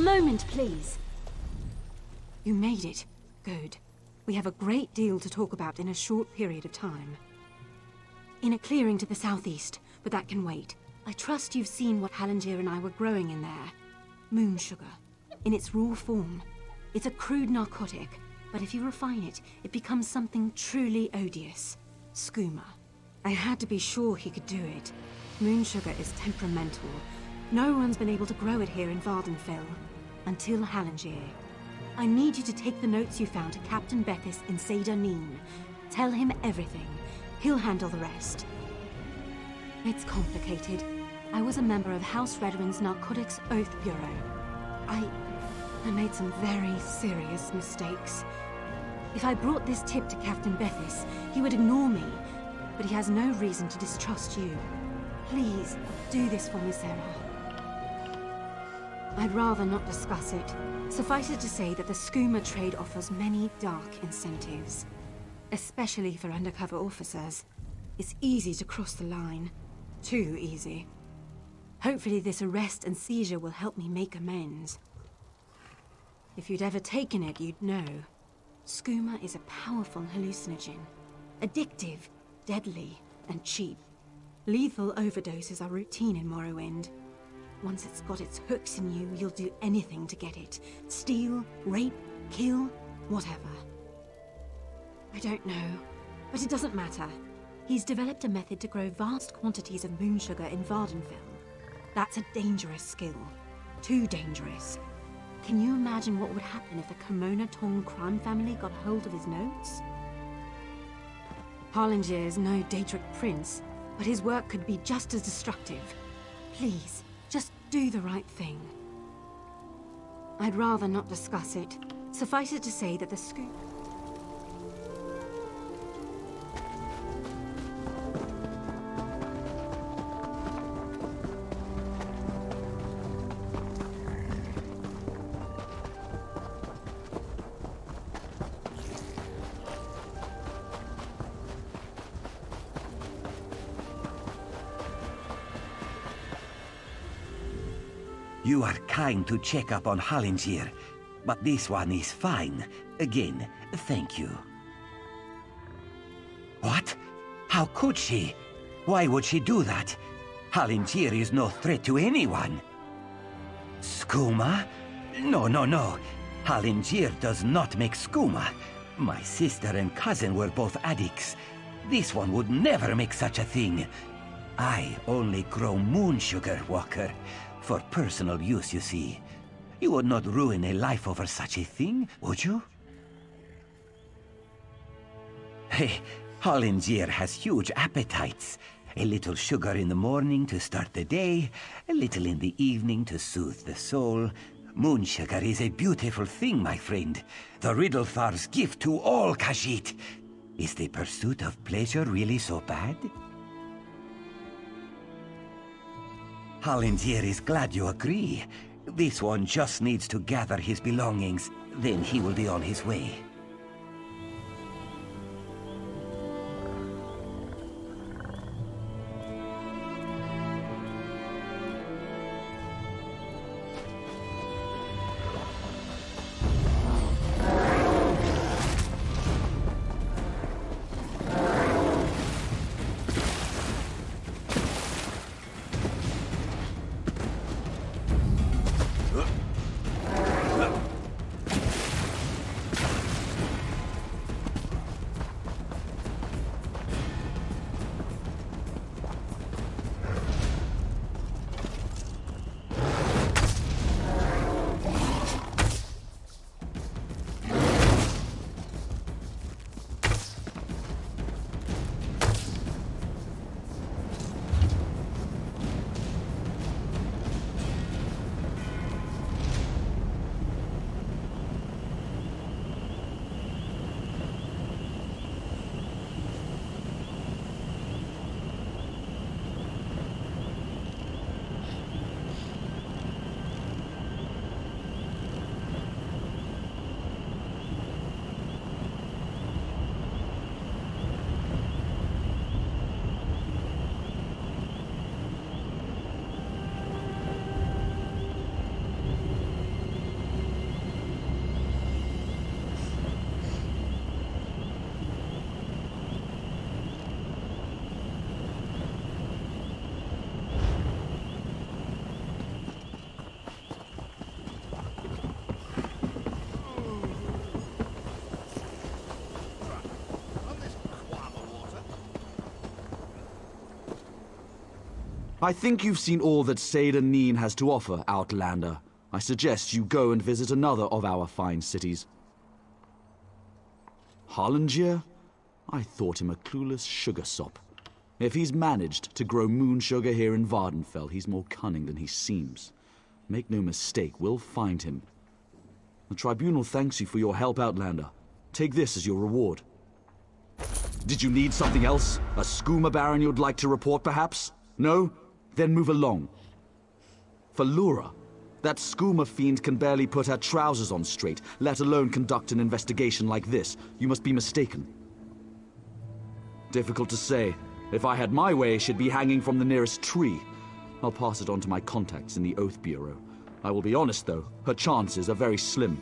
A moment, please. You made it. Good. We have a great deal to talk about in a short period of time. In a clearing to the southeast, but that can wait. I trust you've seen what Halangier and I were growing in there. Moon sugar. In its raw form. It's a crude narcotic, but if you refine it, it becomes something truly odious. Skooma. I had to be sure he could do it. Moon sugar is temperamental. No one's been able to grow it here in Vvardenfell. Until Halangier. I need you to take the notes you found to Captain Bethys in Seyda Neen. Tell him everything. He'll handle the rest. It's complicated. I was a member of House Redwin's Narcotics Oath Bureau. I... I made some very serious mistakes. If I brought this tip to Captain Bethys, he would ignore me. But he has no reason to distrust you. Please, do this for me, Sarah. I'd rather not discuss it. Suffice it to say that the skooma trade offers many dark incentives. Especially for undercover officers. It's easy to cross the line. Too easy. Hopefully this arrest and seizure will help me make amends. If you'd ever taken it, you'd know. Skooma is a powerful hallucinogen. Addictive, deadly, and cheap. Lethal overdoses are routine in Morrowind. Once it's got its hooks in you, you'll do anything to get it. Steal, rape, kill, whatever. I don't know, but it doesn't matter. He's developed a method to grow vast quantities of moon sugar in Vvardenfell. That's a dangerous skill. Too dangerous. Can you imagine what would happen if the Camonna Tong crime family got hold of his notes? Halangier is no Daedric prince, but his work could be just as destructive. Please, just do the right thing. I'd rather not discuss it. Suffice it to say that the scoop... kind to check up on Hollingir, but this one is fine. Again, thank you. What? How could she? Why would she do that? Hollingir is no threat to anyone. Skooma? No, no, no. Hollingir does not make skooma. My sister and cousin were both addicts. This one would never make such a thing. I only grow moon sugar, Walker. For personal use, you see. You would not ruin a life over such a thing, would you? Hey, Hollingir has huge appetites. A little sugar in the morning to start the day, a little in the evening to soothe the soul. Moon sugar is a beautiful thing, my friend. The Riddle'Thar's gift to all Khajiit. Is the pursuit of pleasure really so bad? Hollingir is glad you agree. This one just needs to gather his belongings, then he will be on his way. I think you've seen all that Seyda Neen has to offer, Outlander. I suggest you go and visit another of our fine cities. Hollingir? I thought him a clueless sugar sop. If he's managed to grow moon sugar here in Vvardenfell, he's more cunning than he seems. Make no mistake, we'll find him. The Tribunal thanks you for your help, Outlander. Take this as your reward. Did you need something else? A skooma baron you'd like to report, perhaps? No? Then move along. For Lura, that skooma fiend can barely put her trousers on straight, let alone conduct an investigation like this. You must be mistaken. Difficult to say. If I had my way, she'd be hanging from the nearest tree. I'll pass it on to my contacts in the Oath Bureau. I will be honest, though, her chances are very slim.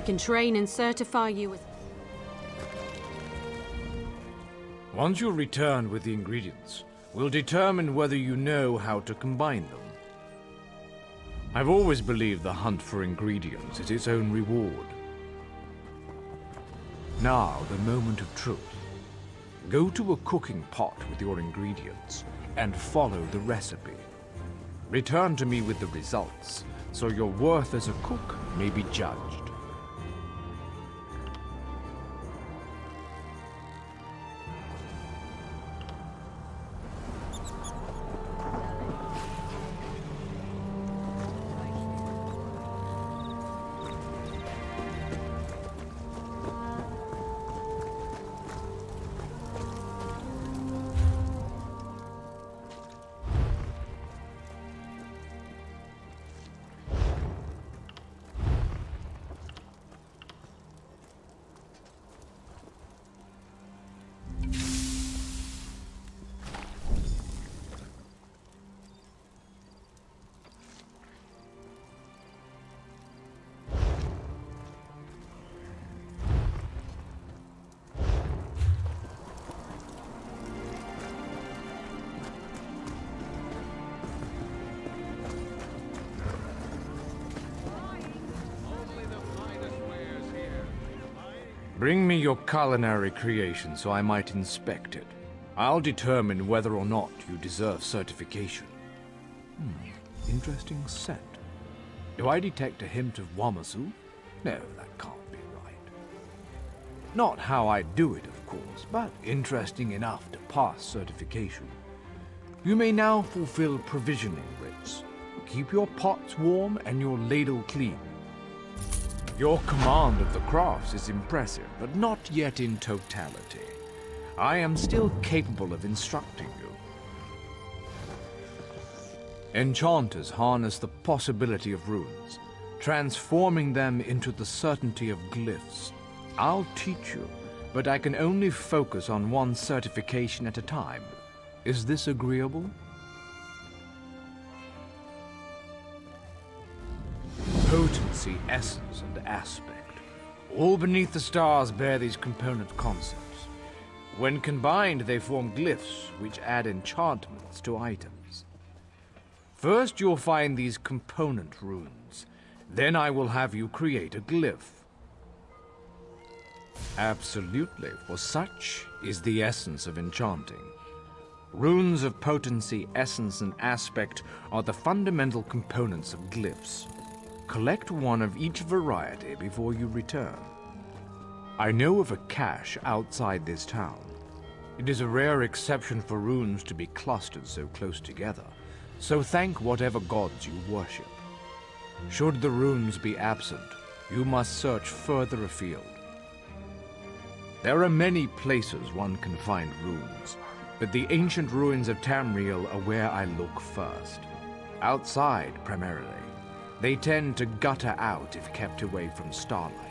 I can train and certify you. Once you return with the ingredients, we'll determine whether you know how to combine them. I've always believed the hunt for ingredients is its own reward. Now, the moment of truth. Go to a cooking pot with your ingredients and follow the recipe. Return to me with the results, so your worth as a cook may be judged. Bring me your culinary creation so I might inspect it. I'll determine whether or not you deserve certification. Hmm, interesting scent. Do I detect a hint of Wamasu? No, that can't be right. Not how I do it, of course, but interesting enough to pass certification. You may now fulfill provisioning rites. Keep your pots warm and your ladle clean. Your command of the crafts is impressive, but not yet in totality. I am still capable of instructing you. Enchanters harness the possibility of runes, transforming them into the certainty of glyphs. I'll teach you, but I can only focus on one certification at a time. Is this agreeable? Potency, essence, and aspect. All beneath the stars bear these component concepts. When combined, they form glyphs, which add enchantments to items. First, you'll find these component runes. Then I will have you create a glyph. Absolutely, for such is the essence of enchanting. Runes of potency, essence, and aspect are the fundamental components of glyphs. Collect one of each variety before you return. I know of a cache outside this town. It is a rare exception for runes to be clustered so close together, so thank whatever gods you worship. Should the runes be absent, you must search further afield. There are many places one can find runes, but the ancient ruins of Tamriel are where I look first. Outside, primarily. They tend to gutter out if kept away from starlight.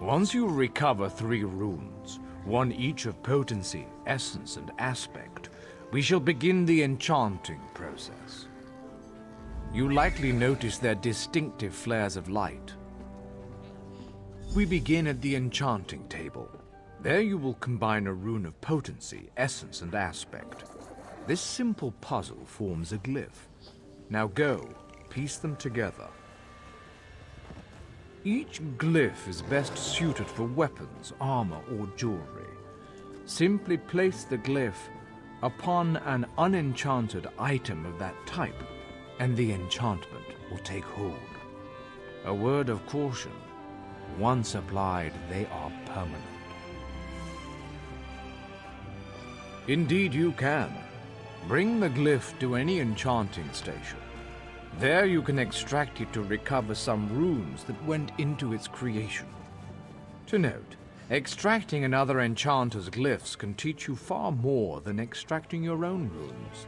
Once you recover three runes, one each of potency, essence, and aspect, we shall begin the enchanting process. You likely notice their distinctive flares of light. We begin at the enchanting table. There you will combine a rune of potency, essence, and aspect. This simple puzzle forms a glyph. Now go, piece them together. Each glyph is best suited for weapons, armor, or jewelry. Simply place the glyph upon an unenchanted item of that type, and the enchantment will take hold. A word of caution. Once applied, they are permanent. Indeed you can. Bring the glyph to any enchanting station. There you can extract it to recover some runes that went into its creation. To note, extracting another enchanter's glyphs can teach you far more than extracting your own runes.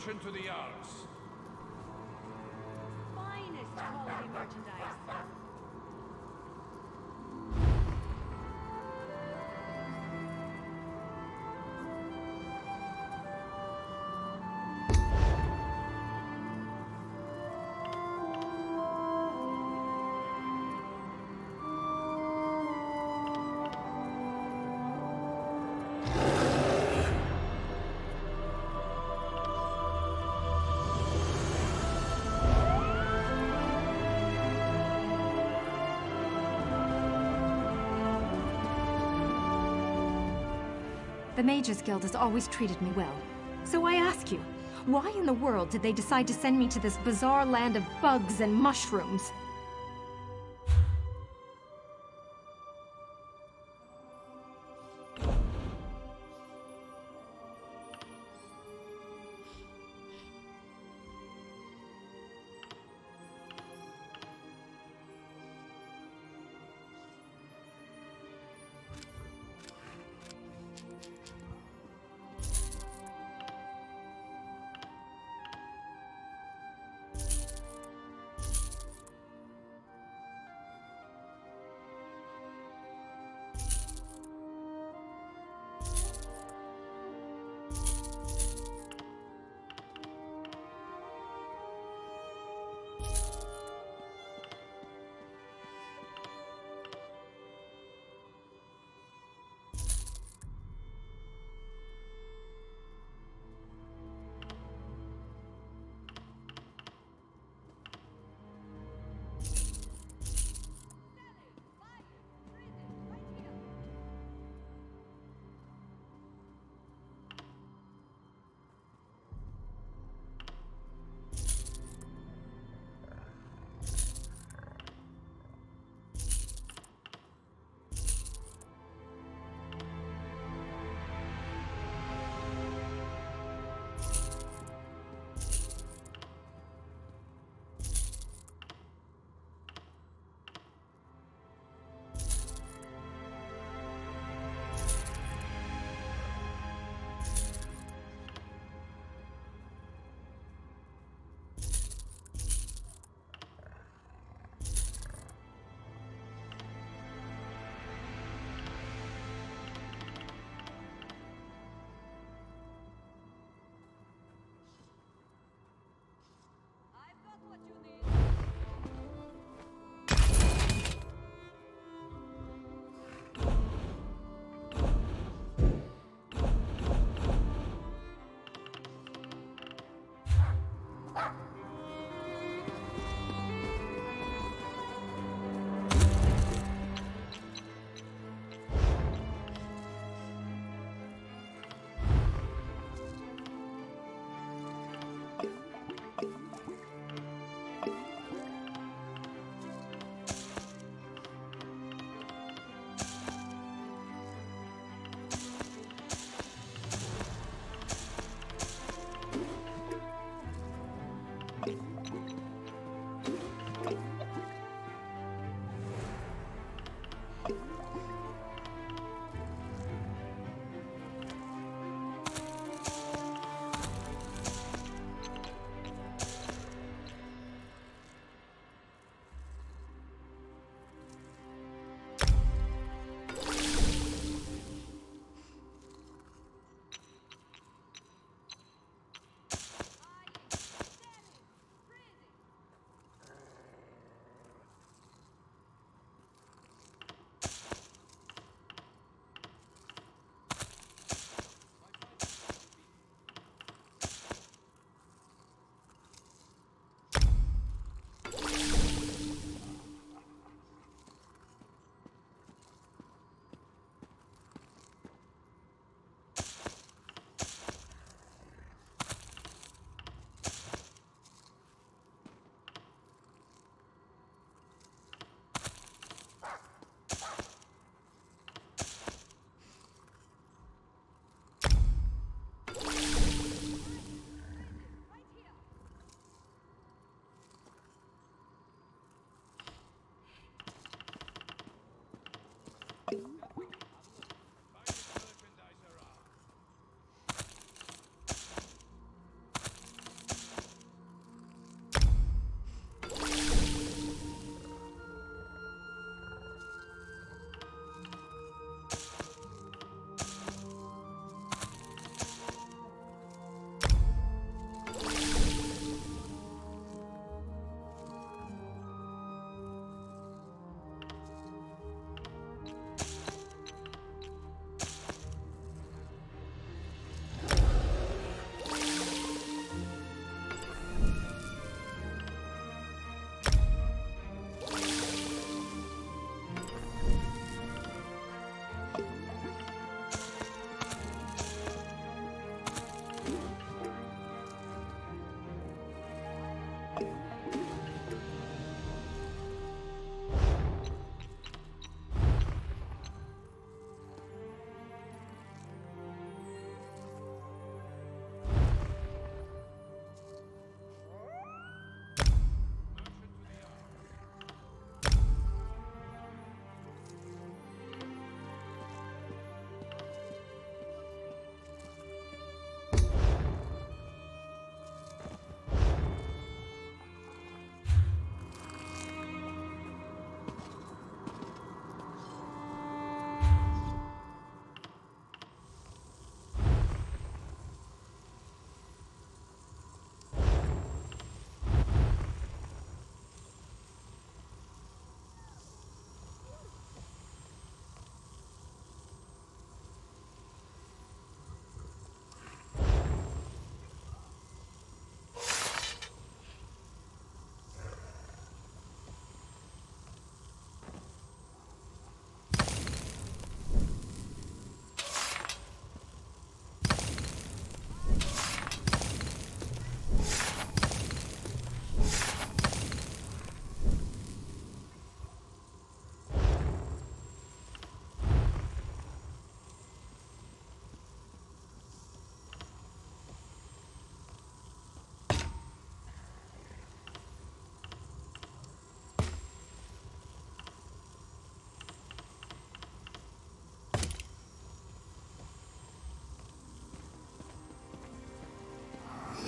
Merchant to the yards. The Mages Guild has always treated me well. So I ask you, why in the world did they decide to send me to this bizarre land of bugs and mushrooms?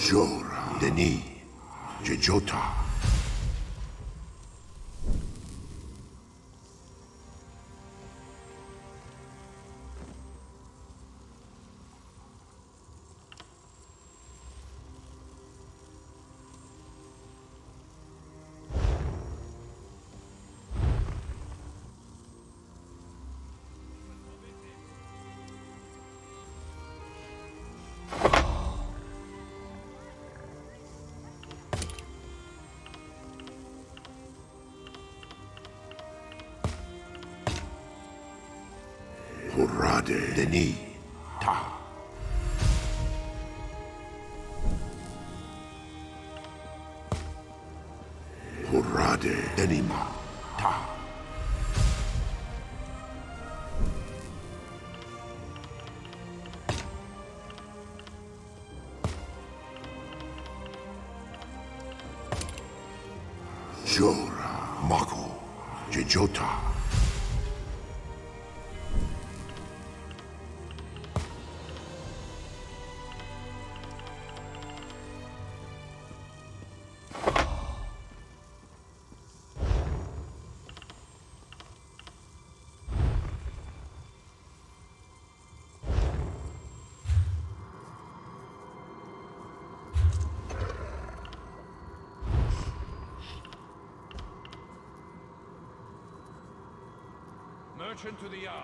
Jora. Denis. Jejota. Hurrade. Denis. Ta. Hurrade. Denima. Ta. Jora. Mako. Jejota. Merchant to the yards.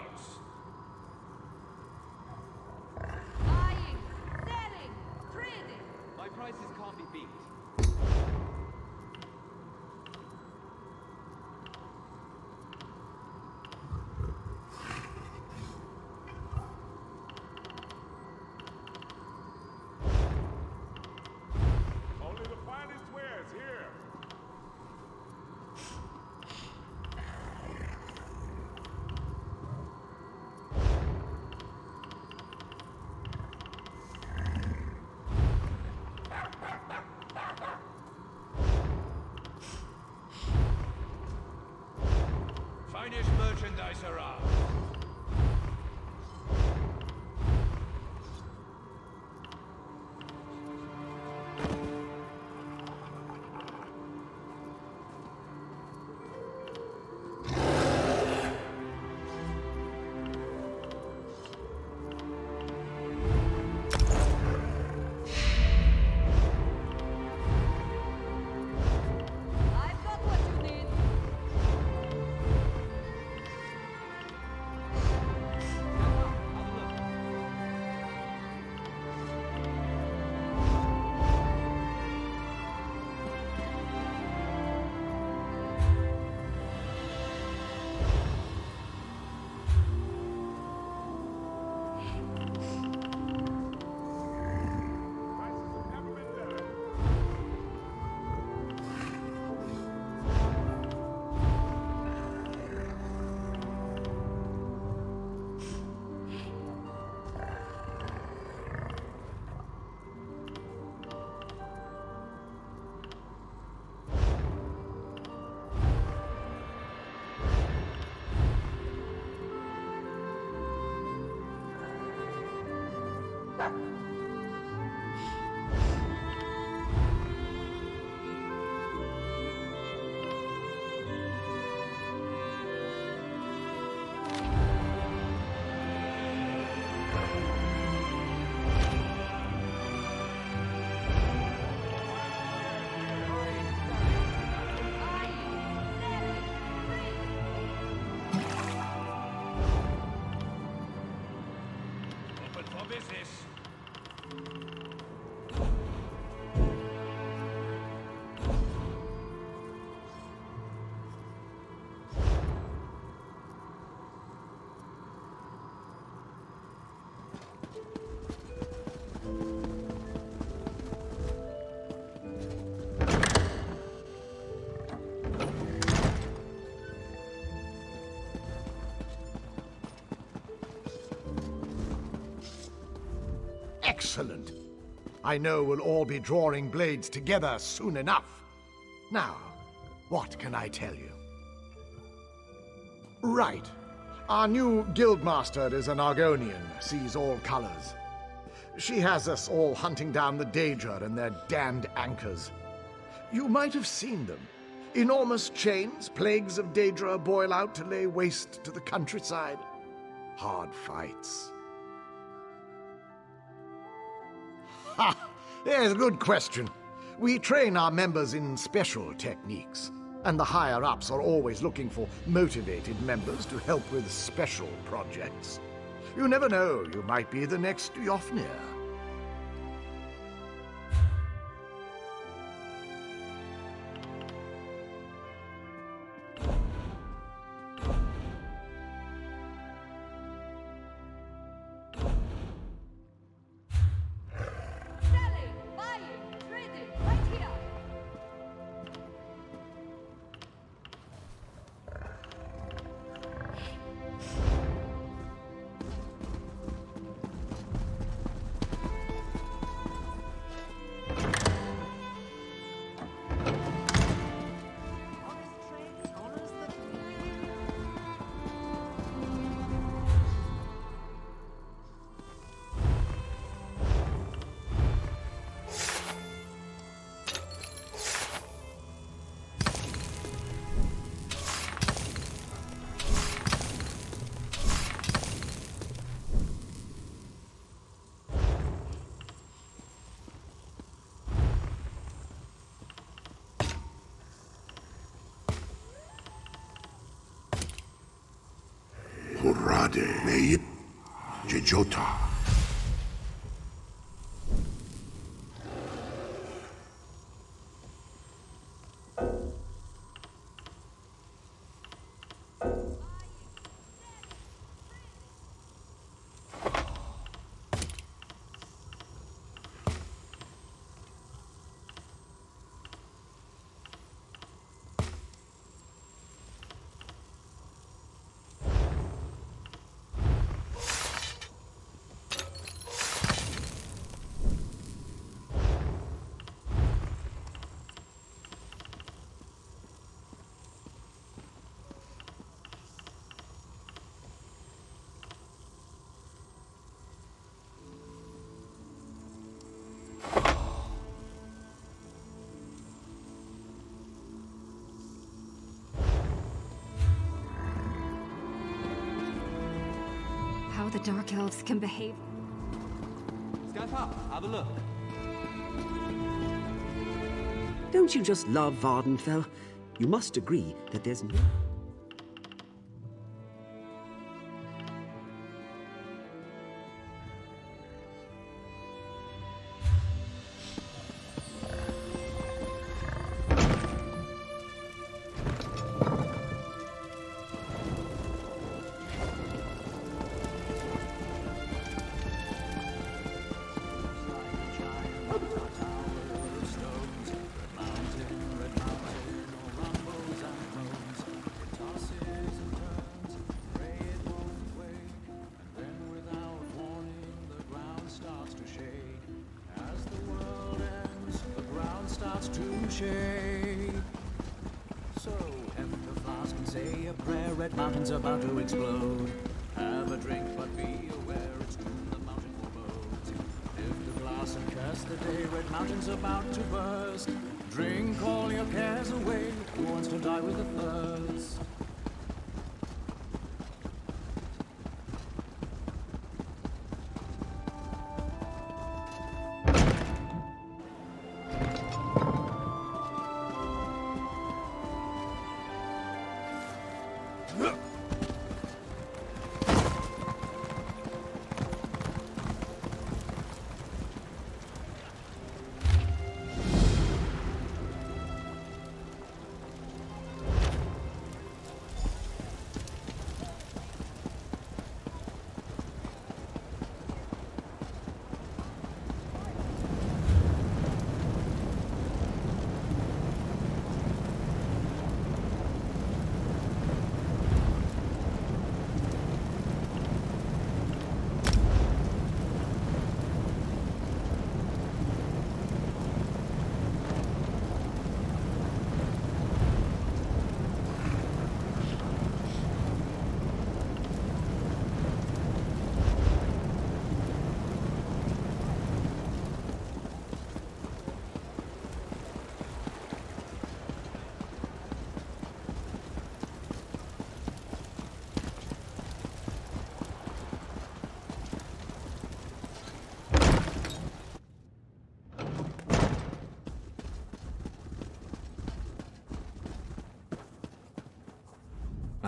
I know we'll all be drawing blades together soon enough. Now, what can I tell you? Right. Our new guildmaster is an Argonian, sees all colors. She has us all hunting down the Daedra and their damned anchors. You might have seen them. Enormous chains, plagues of Daedra boil out to lay waste to the countryside. Hard fights. Ha! a good question. We train our members in special techniques, and the higher ups are always looking for motivated members to help with special projects. You never know, you might be the next Yofnir. Nade Mei Cecota. The Dark Elves can behave. Step up, have a look. Don't you just love Vvardenfell? You must agree that there's no...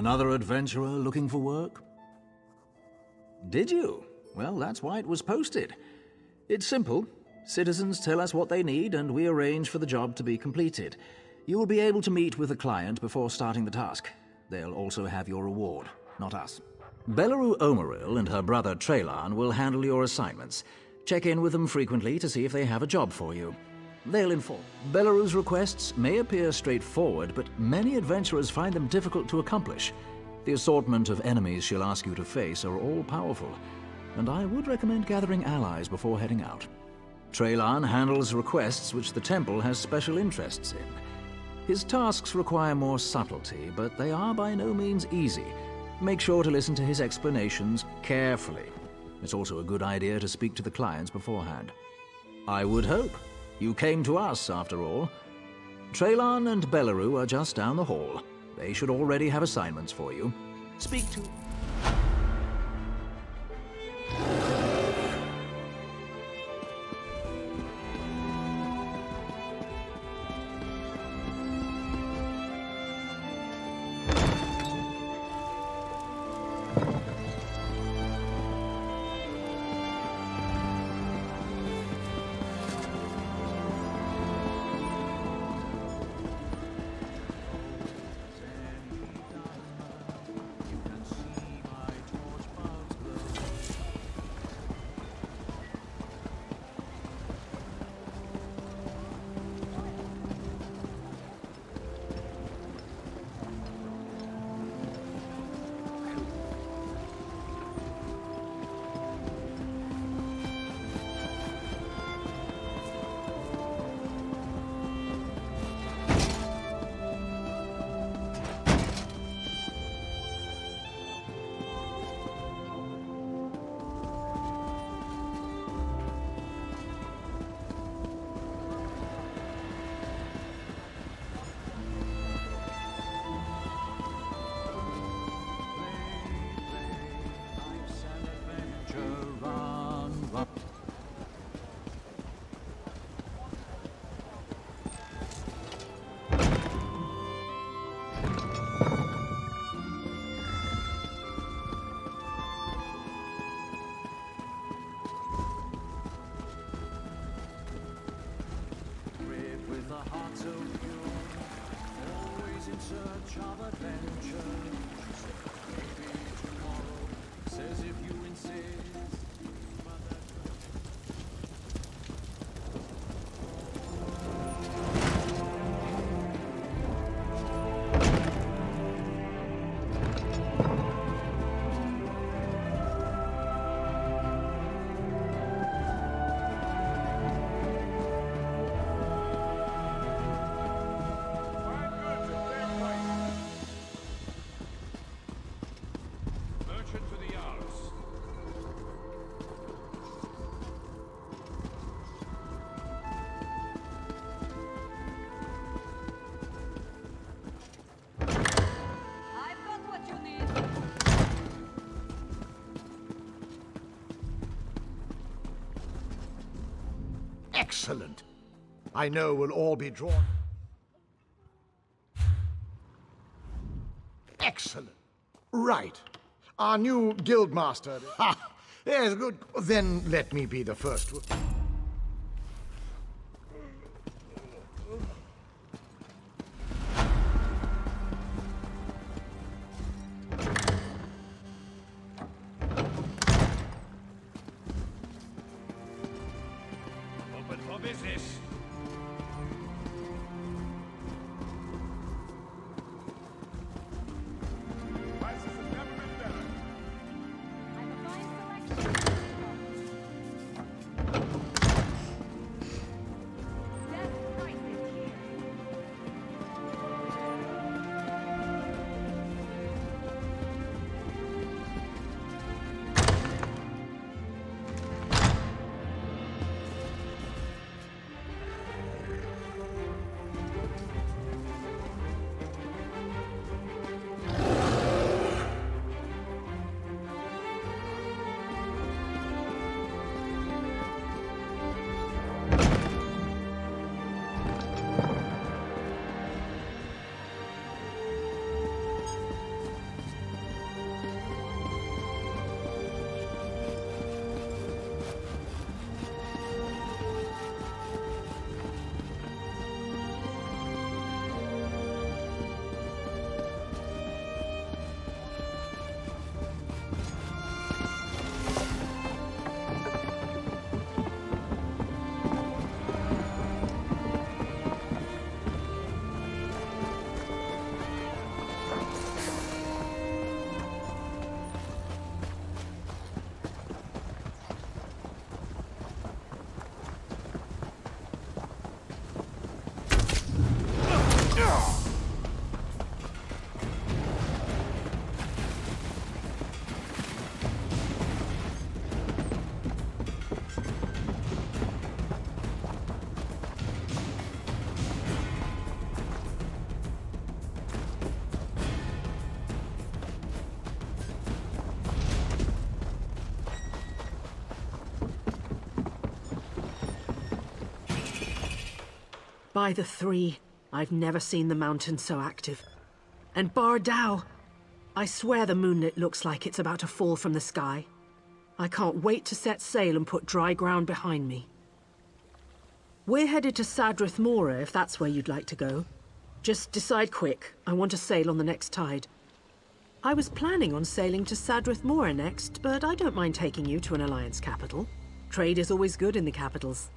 Another adventurer looking for work? Did you? Well, that's why it was posted. It's simple. Citizens tell us what they need, and we arrange for the job to be completed. You will be able to meet with the client before starting the task. They'll also have your reward, not us. Beleru Omoril and her brother Traylan will handle your assignments. Check in with them frequently to see if they have a job for you. They'll inform. Beleru's requests may appear straightforward, but many adventurers find them difficult to accomplish. The assortment of enemies she'll ask you to face are all powerful, and I would recommend gathering allies before heading out. Traylan handles requests which the temple has special interests in. His tasks require more subtlety, but they are by no means easy. Make sure to listen to his explanations carefully. It's also a good idea to speak to the clients beforehand. I would hope. You came to us, after all. Traylan and Beleru are just down the hall. They should already have assignments for you. Speak to... Excellent. I know we'll all be drawn. Excellent. Right. Our new guildmaster. Ha! Yes, good. Then let me be the first. By the three, I've never seen the mountain so active. And Baar Dau, I swear the moonlet looks like it's about to fall from the sky. I can't wait to set sail and put dry ground behind me. We're headed to Sadrith Mora if that's where you'd like to go. Just decide quick. I want to sail on the next tide. I was planning on sailing to Sadrith Mora next, but I don't mind taking you to an Alliance capital. Trade is always good in the capitals.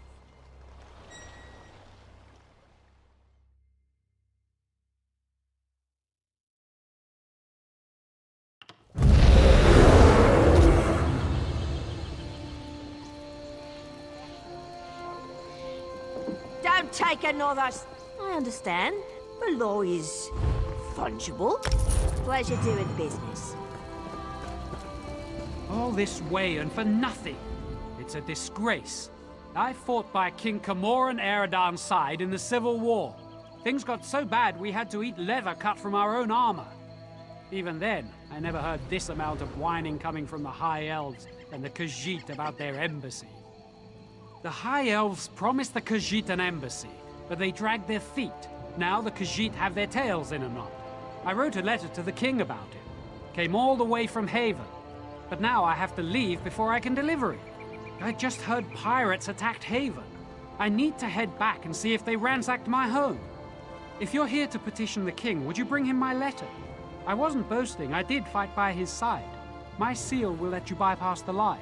Take another... s- I understand. The law is... fungible. Pleasure doing business. All this way and for nothing. It's a disgrace. I fought by King Camoran Aeradan's side in the Civil War. Things got so bad we had to eat leather cut from our own armor. Even then, I never heard this amount of whining coming from the High Elves and the Khajiit about their embassy. The High Elves promised the Khajiit an embassy, but they dragged their feet. Now the Khajiit have their tails in a knot. I wrote a letter to the king about it. Came all the way from Haven. But now I have to leave before I can deliver it. I just heard pirates attacked Haven. I need to head back and see if they ransacked my home. If you're here to petition the king, would you bring him my letter? I wasn't boasting, I did fight by his side. My seal will let you bypass the lie.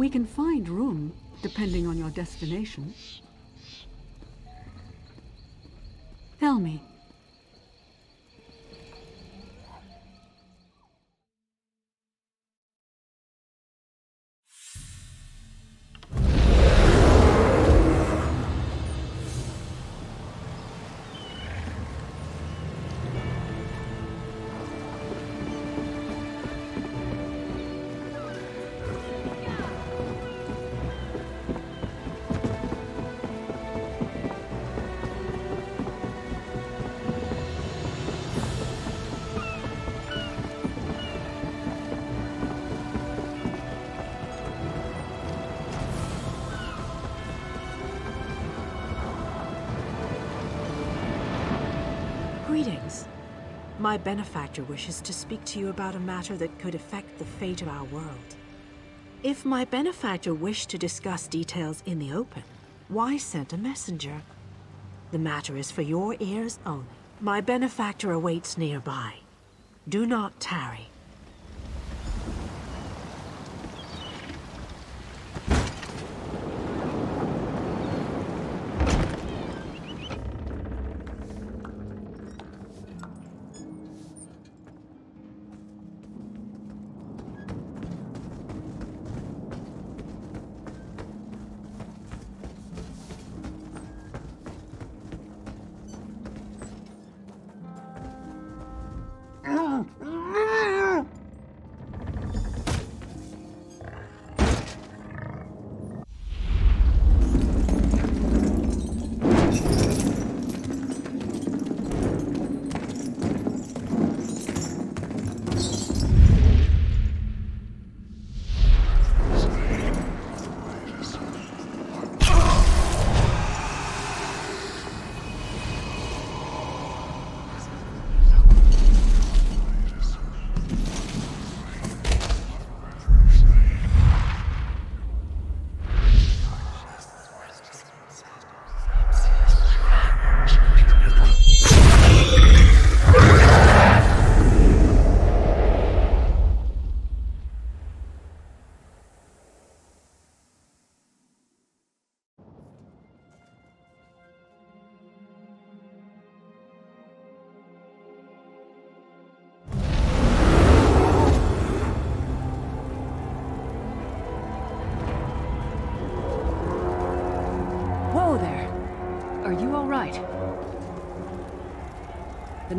We can find room, depending on your destination. Tell me, My benefactor wishes to speak to you about a matter that could affect the fate of our world. If my benefactor wished to discuss details in the open, why send a messenger? The matter is for your ears only. My benefactor awaits nearby. Do not tarry.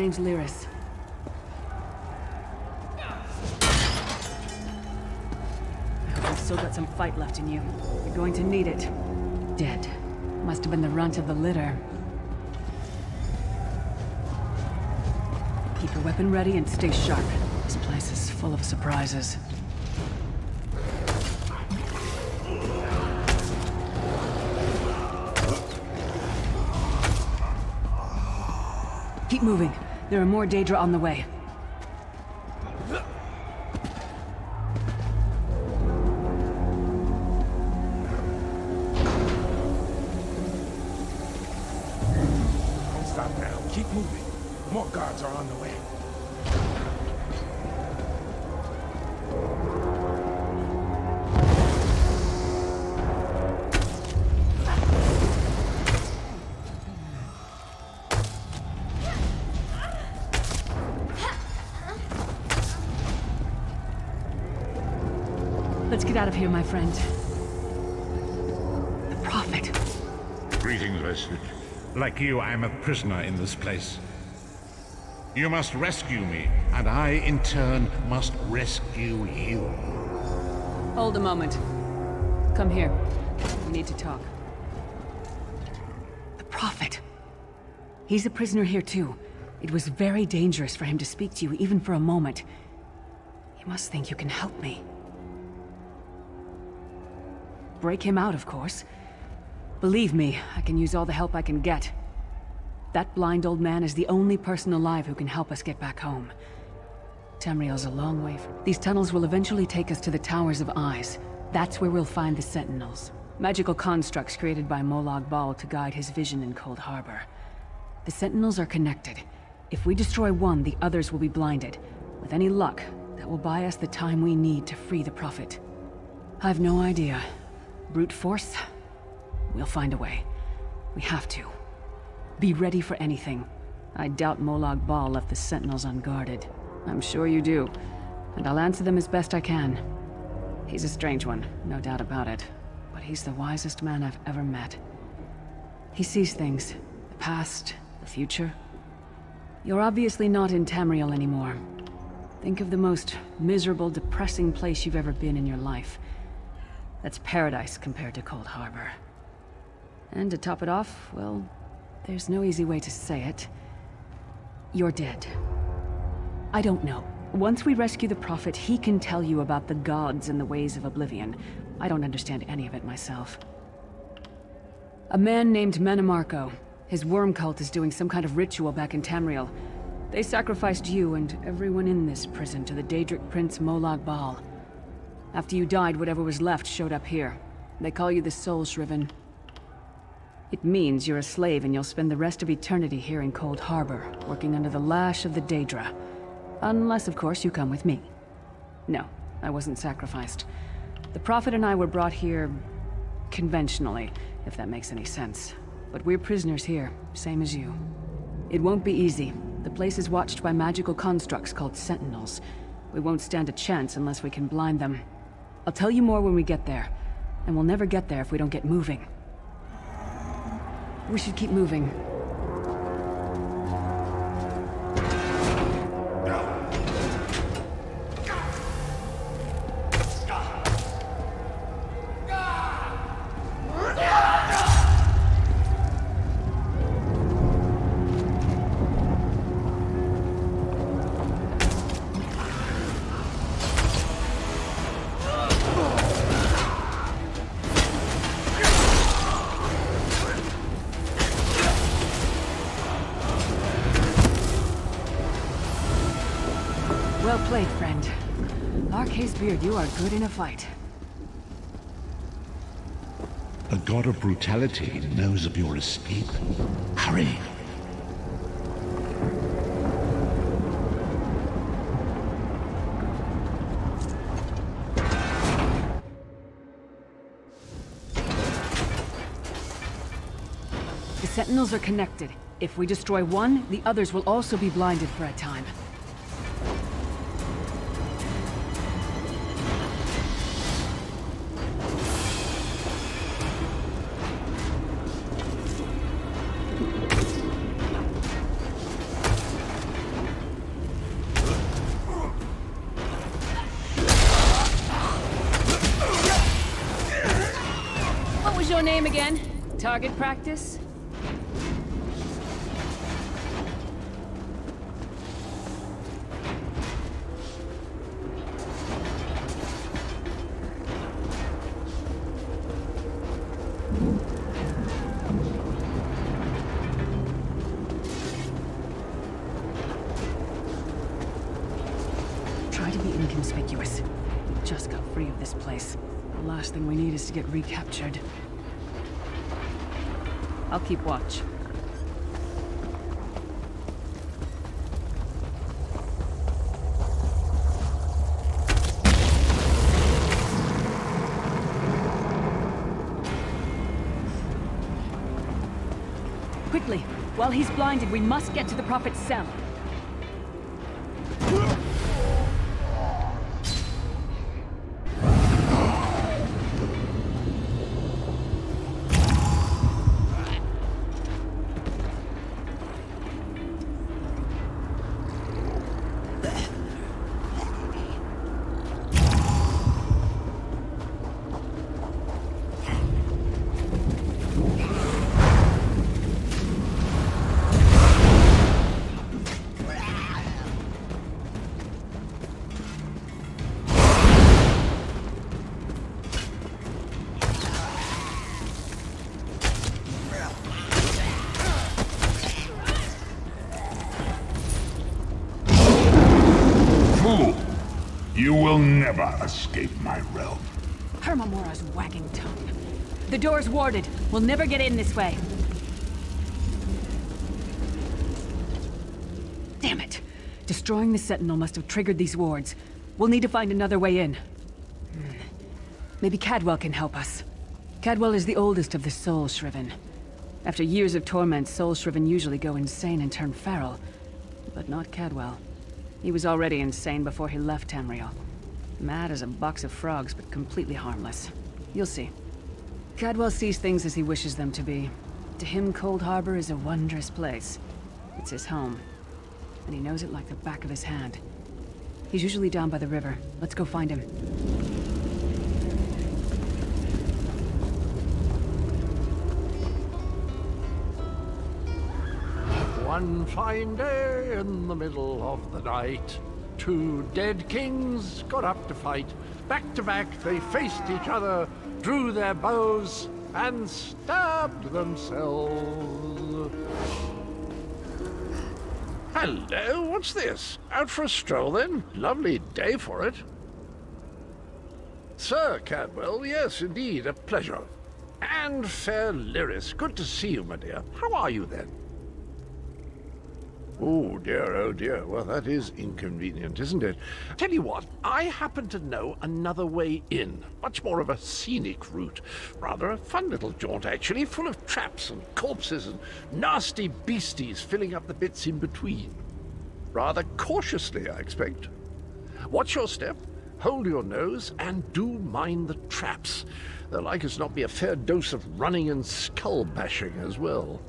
Name's Lyris. I hope you've still got some fight left in you. You're going to need it. Dead. Must have been the runt of the litter. Keep your weapon ready and stay sharp. This place is full of surprises. Keep moving. There are more Daedra on the way. Out of here, my friend. The Prophet. Greetings, Vestige. Like you, I am a prisoner in this place. You must rescue me, and I, in turn, must rescue you. Hold a moment. Come here. We need to talk. The Prophet. He's a prisoner here too. It was very dangerous for him to speak to you even for a moment. He must think you can help me. Break him out, of course. Believe me, I can use all the help I can get. That blind old man is the only person alive who can help us get back home. Tamriel's a long way from... These tunnels will eventually take us to the Towers of Eyes. That's where we'll find the Sentinels. Magical constructs created by Molag Bal to guide his vision in Coldharbour. The Sentinels are connected. If we destroy one, the others will be blinded. With any luck, that will buy us the time we need to free the Prophet. I've no idea. Brute force? We'll find a way. We have to. Be ready for anything. I doubt Molag Bal left the Sentinels unguarded. I'm sure you do. And I'll answer them as best I can. He's a strange one, no doubt about it. But he's the wisest man I've ever met. He sees things. The past, the future. You're obviously not in Tamriel anymore. Think of the most miserable, depressing place you've ever been in your life. That's paradise compared to Coldharbour. And to top it off, well, there's no easy way to say it. You're dead. I don't know. Once we rescue the Prophet, he can tell you about the gods and the ways of Oblivion. I don't understand any of it myself. A man named Mannimarco. His worm cult is doing some kind of ritual back in Tamriel. They sacrificed you and everyone in this prison to the Daedric Prince Molag Bal. After you died, whatever was left showed up here. They call you the Soul Shriven. It means you're a slave and you'll spend the rest of eternity here in Coldharbour, working under the lash of the Daedra. Unless, of course, you come with me. No, I wasn't sacrificed. The Prophet and I were brought here... conventionally, if that makes any sense. But we're prisoners here, same as you. It won't be easy. The place is watched by magical constructs called Sentinels. We won't stand a chance unless we can blind them. I'll tell you more when we get there. And we'll never get there if we don't get moving. We should keep moving. Beard, you are good in a fight. The god of brutality knows of your escape. Hurry. The Sentinels are connected. If we destroy one, the others will also be blinded for a time. target practice? Try to be inconspicuous. We just got free of this place. The last thing we need is to get recaptured. While he's blinded, we must get to the Prophet's cell. Will never escape my realm. Hermaeus Mora's wagging tongue. The door's warded. We'll never get in this way. Damn it! Destroying the Sentinel must have triggered these wards. We'll need to find another way in. Maybe Cadwell can help us. Cadwell is the oldest of the Soul Shriven. After years of torment, Soul Shriven usually go insane and turn feral. But not Cadwell. He was already insane before he left Tamriel. Mad as a box of frogs, but completely harmless. You'll see. Cadwell sees things as he wishes them to be. To him, Coldharbour is a wondrous place. It's his home. And he knows it like the back of his hand. He's usually down by the river. Let's go find him. One fine day in the middle of the night, two dead kings got up to fight. Back to back, they faced each other, drew their bows, and stabbed themselves. Hello, what's this? Out for a stroll then? Lovely day for it. Sir Cadwell, yes, indeed, a pleasure. And fair Lyris, good to see you, my dear. How are you then? Oh dear, oh dear. Well, that is inconvenient, isn't it? Tell you what, I happen to know another way in. Much more of a scenic route. Rather a fun little jaunt, actually, full of traps and corpses and nasty beasties filling up the bits in between. Rather cautiously, I expect. Watch your step, hold your nose, and do mind the traps. There'll like as not be a fair dose of running and skull bashing as well.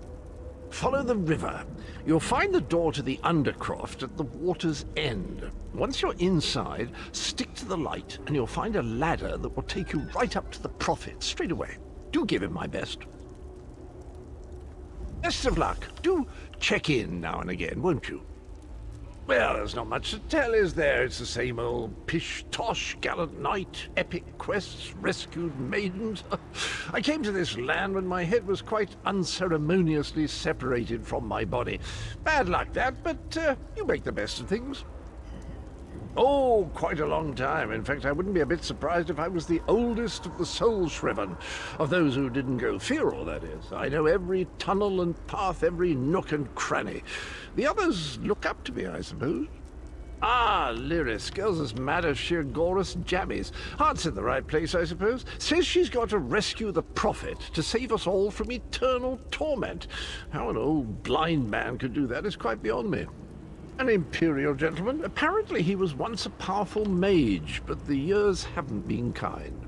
Follow the river. You'll find the door to the Undercroft at the water's end. Once you're inside, stick to the light, and you'll find a ladder that will take you right up to the Prophet straight away. Do give him my best. Best of luck. Do check in now and again, won't you? Well, there's not much to tell, is there? It's the same old pish-tosh, gallant knight, epic quests, rescued maidens. I came to this land when my head was quite unceremoniously separated from my body. Bad luck, that, but uh, you make the best of things. Oh, quite a long time. In fact, I wouldn't be a bit surprised if I was the oldest of the soul shriven, of those who didn't go feral, that is. I know every tunnel and path, every nook and cranny. The others look up to me, I suppose. Ah, Lyris, girl's as mad as Sheogorath's jammies. Heart's in the right place, I suppose. Says she's got to rescue the Prophet to save us all from eternal torment. How an old blind man could do that is quite beyond me. An imperial gentleman. Apparently he was once a powerful mage, but the years haven't been kind.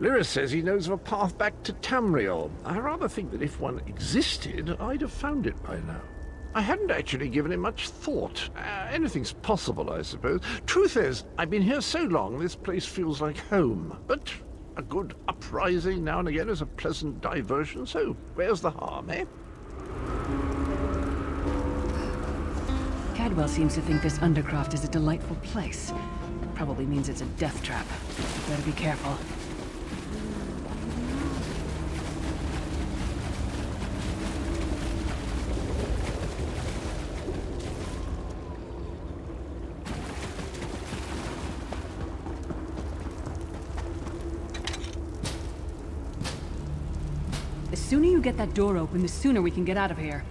Lyris says he knows of a path back to Tamriel. I rather think that if one existed, I'd have found it by now. I hadn't actually given it much thought. Uh, anything's possible, I suppose. Truth is, I've been here so long, this place feels like home. But a good uprising now and again is a pleasant diversion, so where's the harm, eh? Cadwell seems to think this Undercroft is a delightful place. Probably means it's a death trap. Better be careful. The sooner you get that door open, the sooner we can get out of here.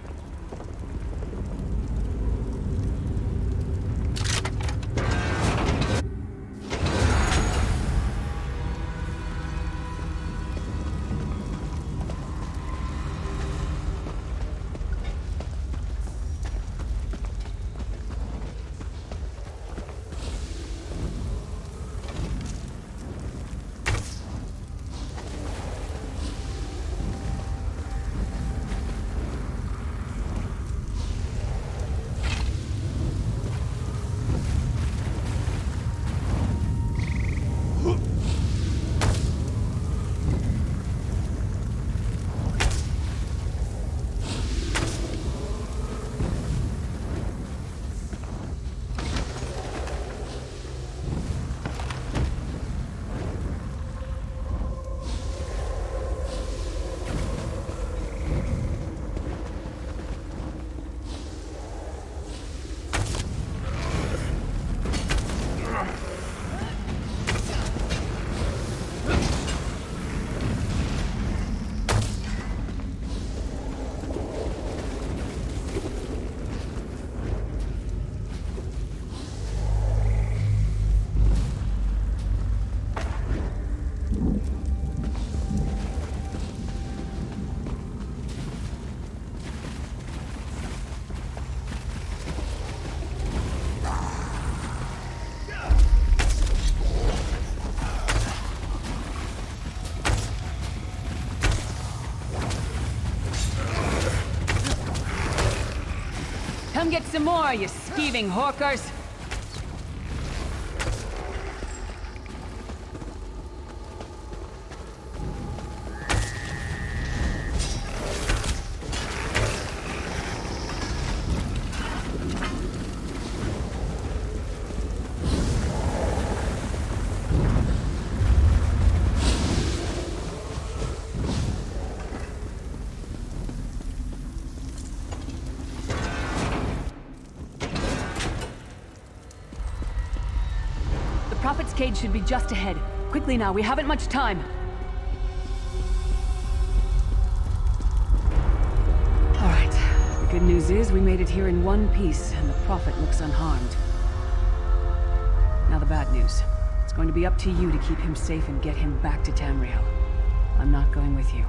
Get some more, you skeeving hawkers! Prophet's should be just ahead. Quickly now, we haven't much time. Alright. The good news is we made it here in one piece, and the Prophet looks unharmed. Now the bad news. It's going to be up to you to keep him safe and get him back to Tamriel. I'm not going with you.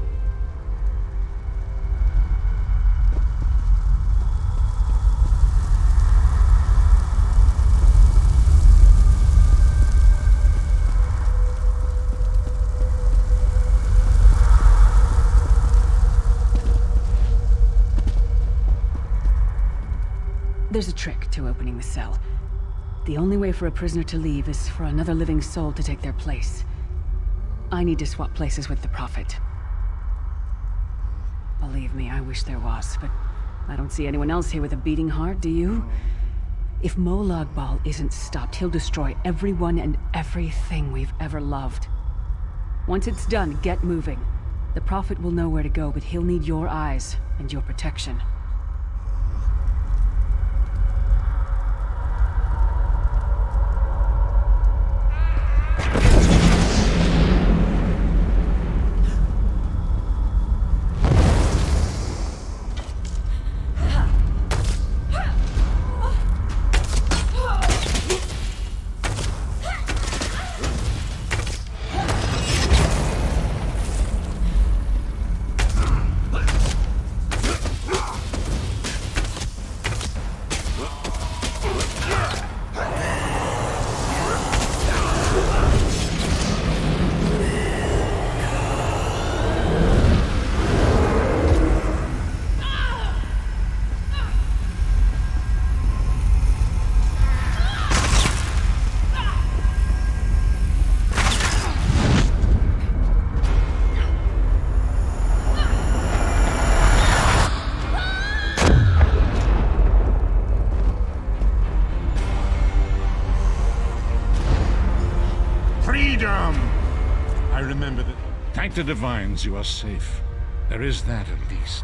There's a trick to opening the cell. The only way for a prisoner to leave is for another living soul to take their place. I need to swap places with the Prophet. Believe me, I wish there was, but I don't see anyone else here with a beating heart, do you? If Molag Bal isn't stopped, he'll destroy everyone and everything we've ever loved. Once it's done, get moving. The Prophet will know where to go, but he'll need your eyes and your protection. Freedom! I remember that. Thank the divines you are safe. There is that at least.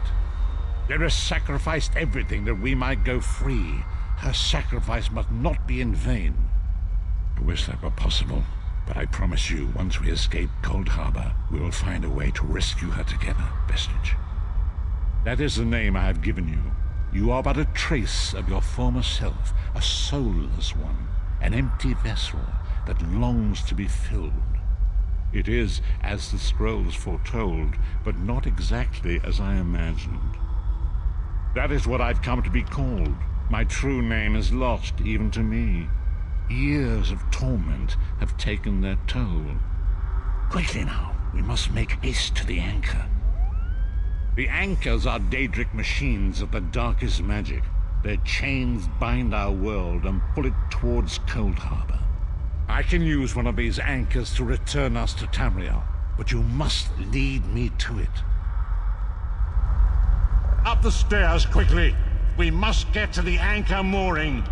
There sacrificed everything that we might go free. Her sacrifice must not be in vain. I wish that were possible. But I promise you, once we escape Coldharbour, we will find a way to rescue her together, Vestige. That is the name I have given you. You are but a trace of your former self, a soulless one, an empty vessel that longs to be filled. It is as the scrolls foretold, but not exactly as I imagined. That is what I've come to be called. My true name is lost even to me. Years of torment have taken their toll. Quickly now, we must make haste to the anchor. The anchors are Daedric machines of the darkest magic. Their chains bind our world and pull it towards Coldharbour. I can use one of these anchors to return us to Tamriel, but you must lead me to it. Up the stairs, quickly! We must get to the anchor mooring.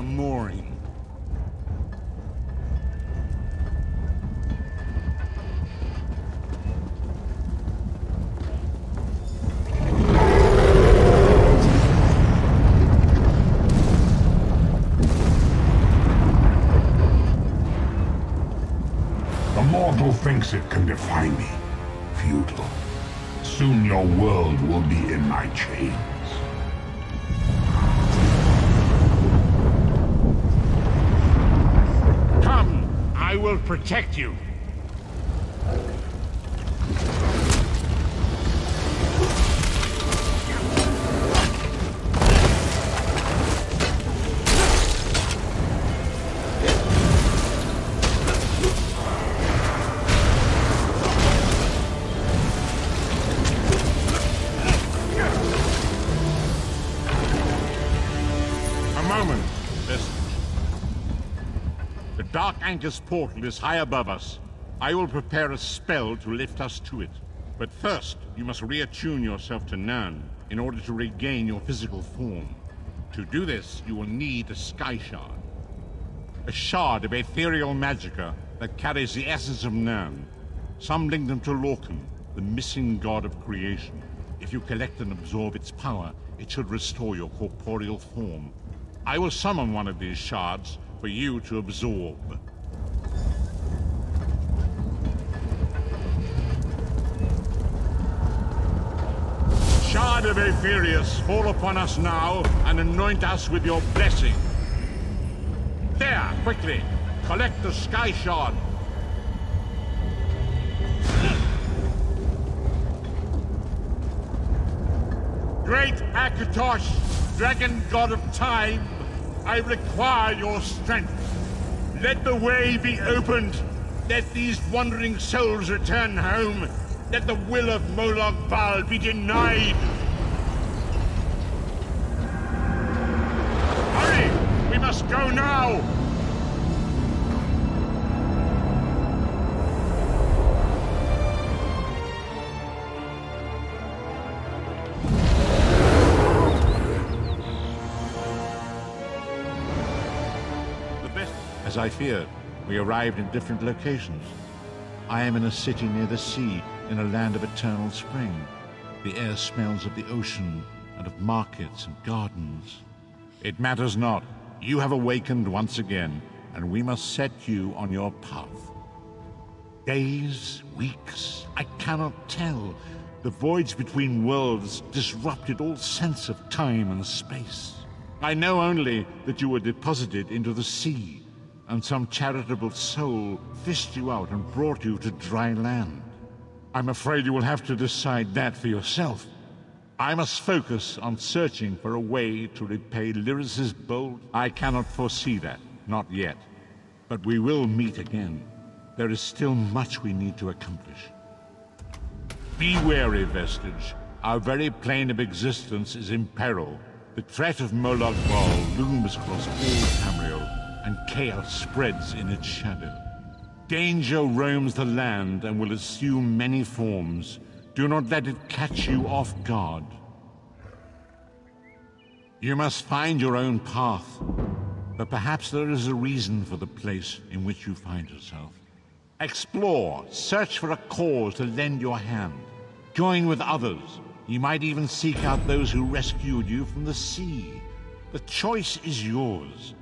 Dark anchor Anchor's portal is high above us. I will prepare a spell to lift us to it. But first, you must reattune yourself to Nirn in order to regain your physical form. To do this, you will need a Sky Shard. A shard of ethereal magicka that carries the essence of Nirn. Some link them to Lorkhan, the missing god of creation. If you collect and absorb its power, it should restore your corporeal form. I will summon one of these shards for you to absorb. Shard of Aetherius, fall upon us now and anoint us with your blessing. There, quickly, collect the Sky Shard. Great Akatosh, dragon god of time, I require your strength. Let the way be opened. Let these wandering souls return home. Let the will of Molag Bal be denied. Hurry! We must go now! As I feared, we arrived in different locations. I am in a city near the sea, in a land of eternal spring. The air smells of the ocean and of markets and gardens. It matters not. You have awakened once again, and we must set you on your path. Days, weeks, I cannot tell. The voids between worlds disrupted all sense of time and space. I know only that you were deposited into the sea, and some charitable soul fished you out and brought you to dry land. I'm afraid you will have to decide that for yourself. I must focus on searching for a way to repay Lyris's bold... I cannot foresee that, not yet. but we will meet again. There is still much we need to accomplish. Be wary, Vestige. Our very plane of existence is in peril. The threat of Molag Bal looms across all Tamriel, and chaos spreads in its shadow. Danger roams the land and will assume many forms. Do not let it catch you off guard. You must find your own path, but perhaps there is a reason for the place in which you find yourself. Explore, search for a cause to lend your hand. Join with others. You might even seek out those who rescued you from the sea. The choice is yours.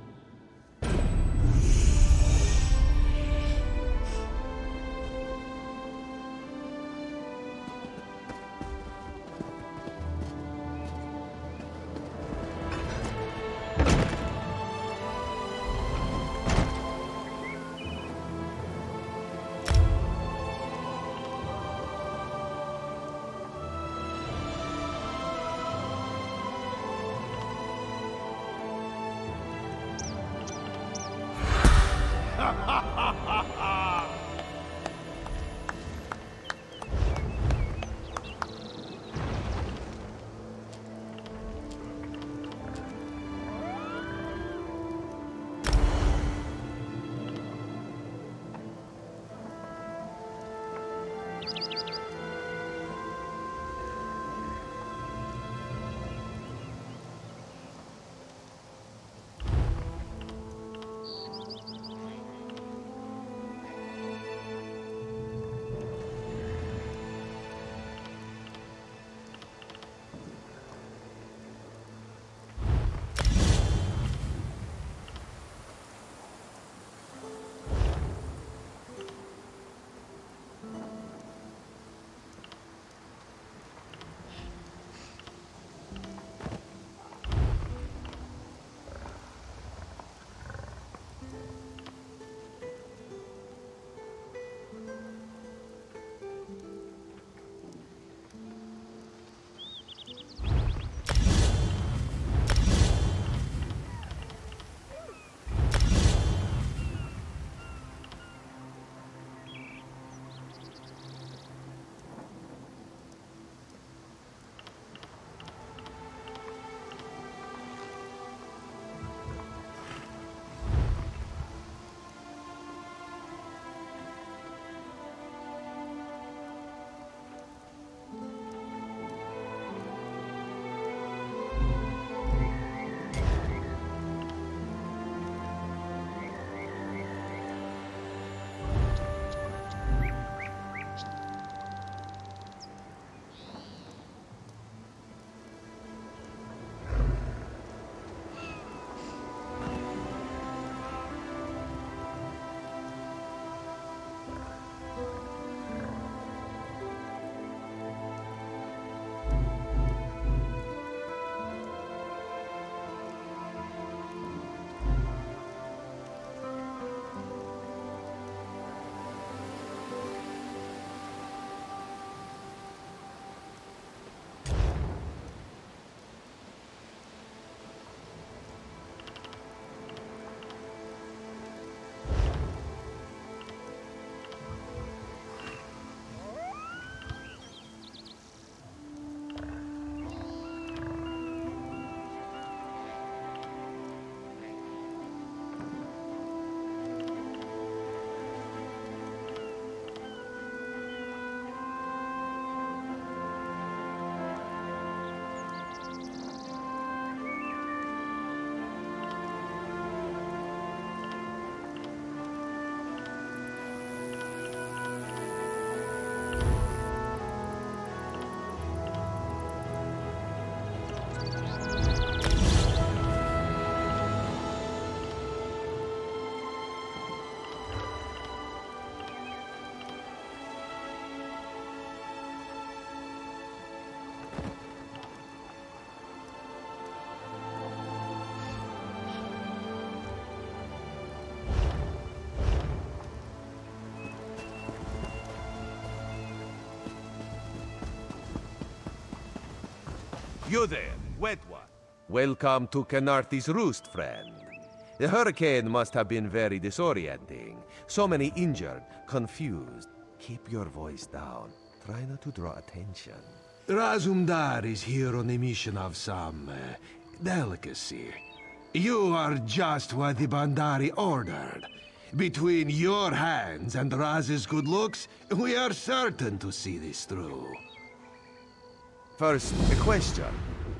You there, wet one. Welcome to Khenarthi's Roost, friend. The hurricane must have been very disorienting. So many injured, confused. Keep your voice down. Try not to draw attention. Razumdar is here on a mission of some uh, delicacy. You are just what the Bandari ordered. Between your hands and Raz's good looks, we are certain to see this through. First, a question.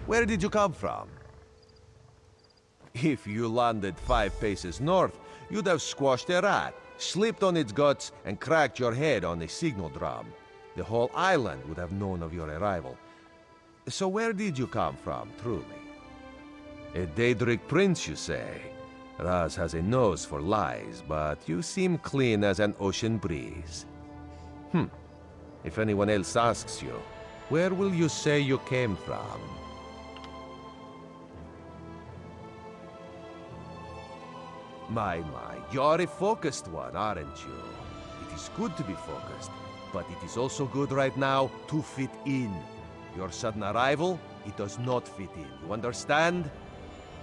Where did you come from? If you landed five paces north, you'd have squashed a rat, slipped on its guts, and cracked your head on a signal drum. The whole island would have known of your arrival. So where did you come from, truly? A Daedric prince, you say? Raz has a nose for lies, but you seem clean as an ocean breeze. Hmm. If anyone else asks you, where will you say you came from? My, my, you're a focused one, aren't you? It is good to be focused, but it is also good right now to fit in. Your sudden arrival, it does not fit in. You understand?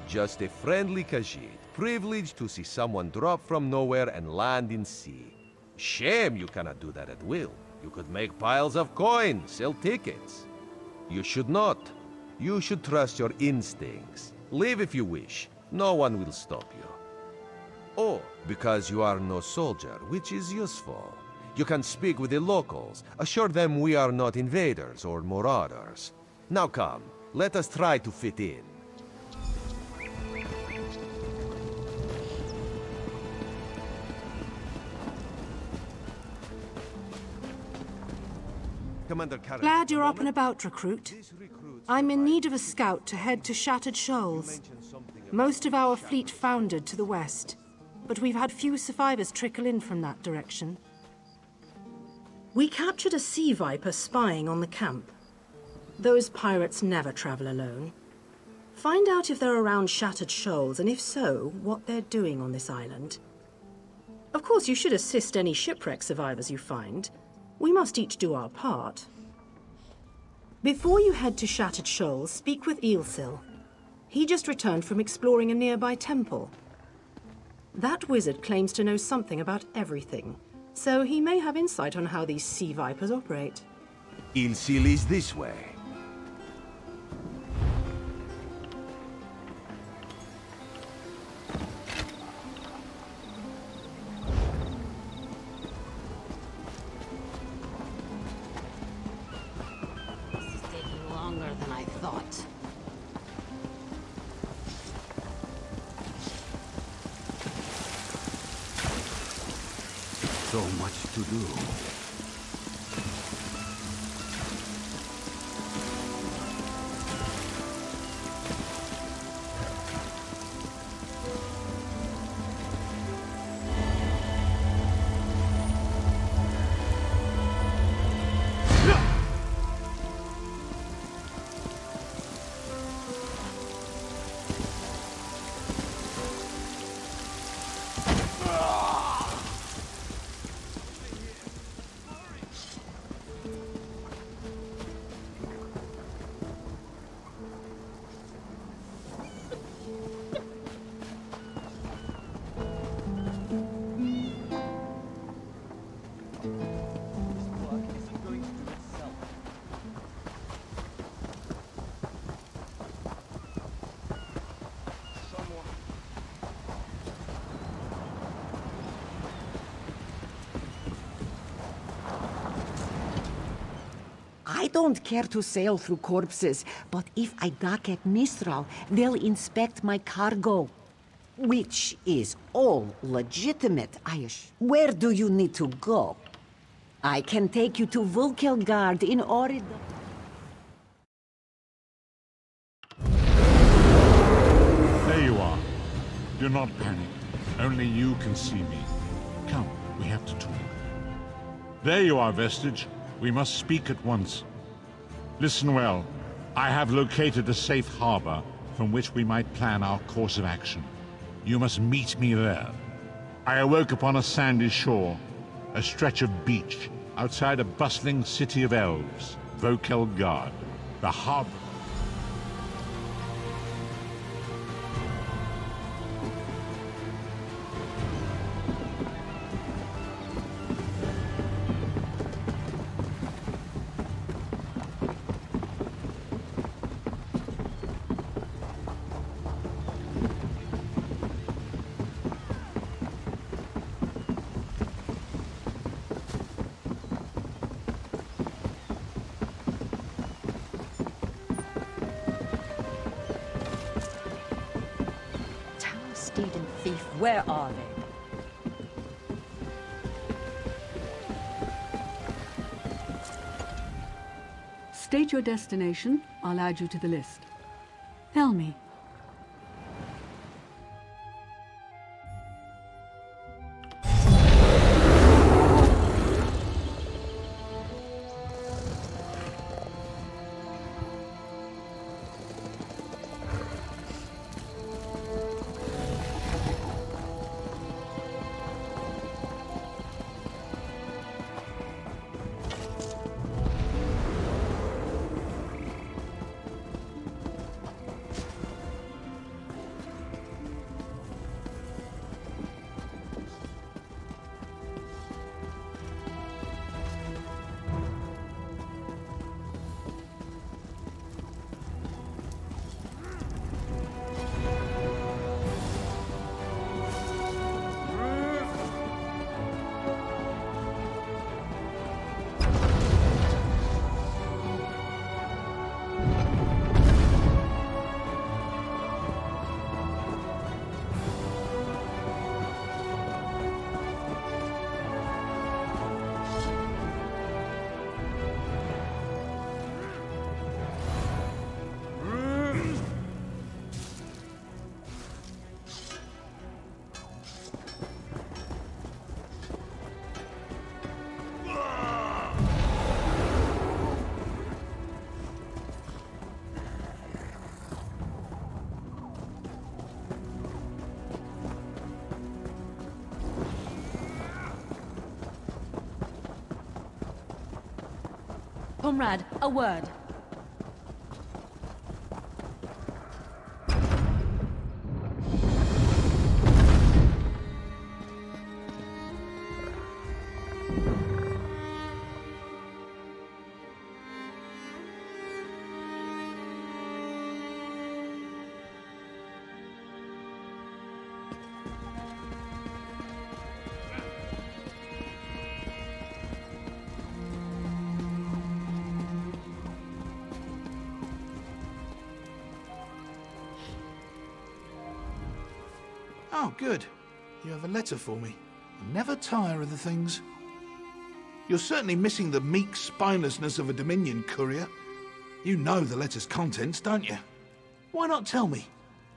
Just a friendly Khajiit, privileged to see someone drop from nowhere and land in sea. Shame you cannot do that at will. You could make piles of coins, sell tickets. You should not. You should trust your instincts. Leave if you wish. No one will stop you. Or because you are no soldier, which is useful. You can speak with the locals, assure them we are not invaders or marauders. Now come, let us try to fit in. Commander Karinith, Glad you're up and about, recruit. I'm in need of a scout to head to Shattered Shoals. Most of our fleet foundered to the west, but we've had few survivors trickle in from that direction. We captured a sea viper spying on the camp. Those pirates never travel alone. Find out if they're around Shattered Shoals, and if so, what they're doing on this island. Of course, you should assist any shipwreck survivors you find. We must each do our part. Before you head to Shattered Shoals, speak with Eelsil. He just returned from exploring a nearby temple. That wizard claims to know something about everything, so he may have insight on how these sea vipers operate. Eelsil is this way. Don't care to sail through corpses, but if I dock at Mistral, they'll inspect my cargo. Which is all legitimate, assure. Where do you need to go? I can take you to Vulkhel Guard in Orid. There you are. Do not panic. Only you can see me. Come, we have to talk. There you are, Vestige. We must speak at once. Listen well. I have located a safe harbor from which we might plan our course of action. You must meet me there. I awoke upon a sandy shore, a stretch of beach outside a bustling city of elves, Vulkhel Guard. The harbor your destination. I'll add you to the list. A word. Good. You have a letter for me. I never tire of the things. You're certainly missing the meek spinelessness of a Dominion courier. You know the letter's contents, don't you? Why not tell me?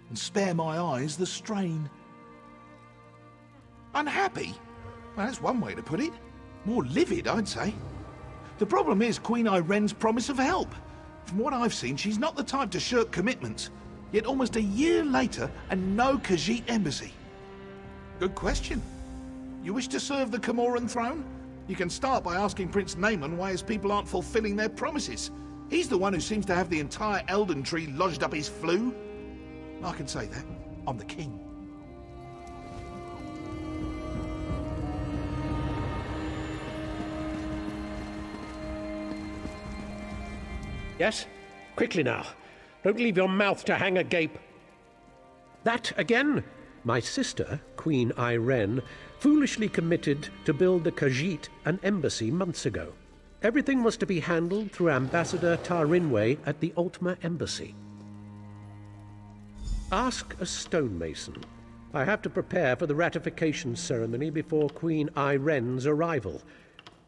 And spare my eyes the strain. Unhappy? Well, that's one way to put it. More livid, I'd say. The problem is Queen Ayrenn's promise of help. From what I've seen, she's not the type to shirk commitments. Yet almost a year later, and no Khajiit embassy. Good question. You wish to serve the Camoran throne? You can start by asking Prince Naemon why his people aren't fulfilling their promises. He's the one who seems to have the entire Elden Tree lodged up his flue. I can say that. I'm the king. Yes? Quickly now. Don't leave your mouth to hang agape. That again? My sister, Queen Ayrenn, foolishly committed to build the Khajiit an embassy months ago. Everything was to be handled through Ambassador Tarinwe at the Altmer Embassy. Ask a stonemason. I have to prepare for the ratification ceremony before Queen Ayrenn's arrival.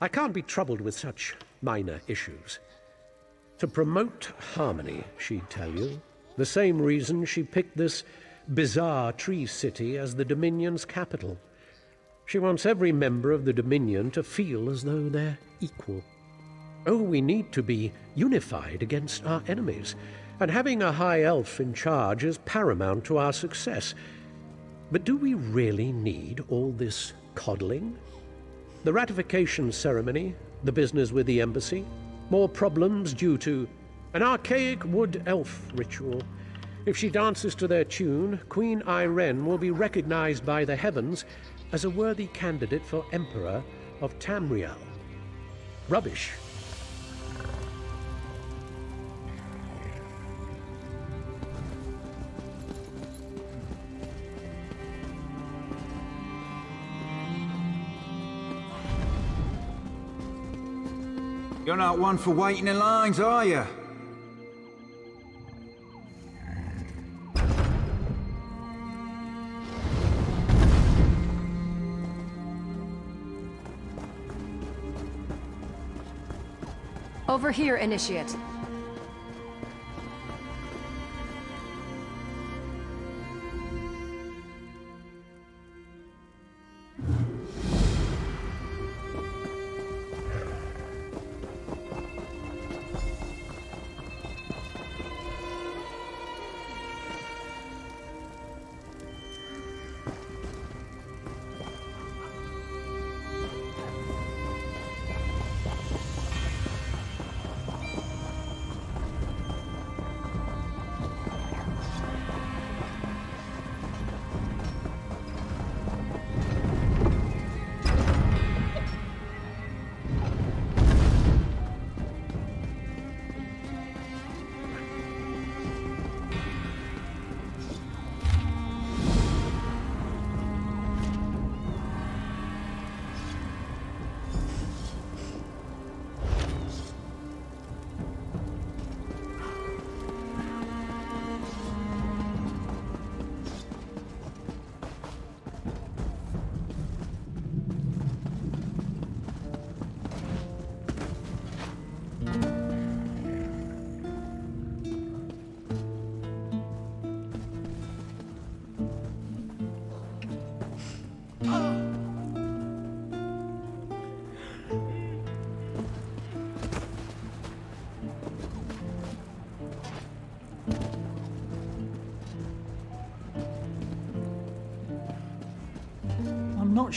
I can't be troubled with such minor issues. To promote harmony, she'd tell you. The same reason she picked this bizarre tree city as the Dominion's capital. She wants every member of the Dominion to feel as though they're equal. Oh, we need to be unified against our enemies, and having a high elf in charge is paramount to our success. But do we really need all this coddling? The ratification ceremony, the business with the embassy, more problems due to an archaic wood elf ritual. If she dances to their tune, Queen Ayrenn will be recognized by the heavens as a worthy candidate for Emperor of Tamriel. Rubbish. You're not one for waiting in lines, are you? Over here, Initiate.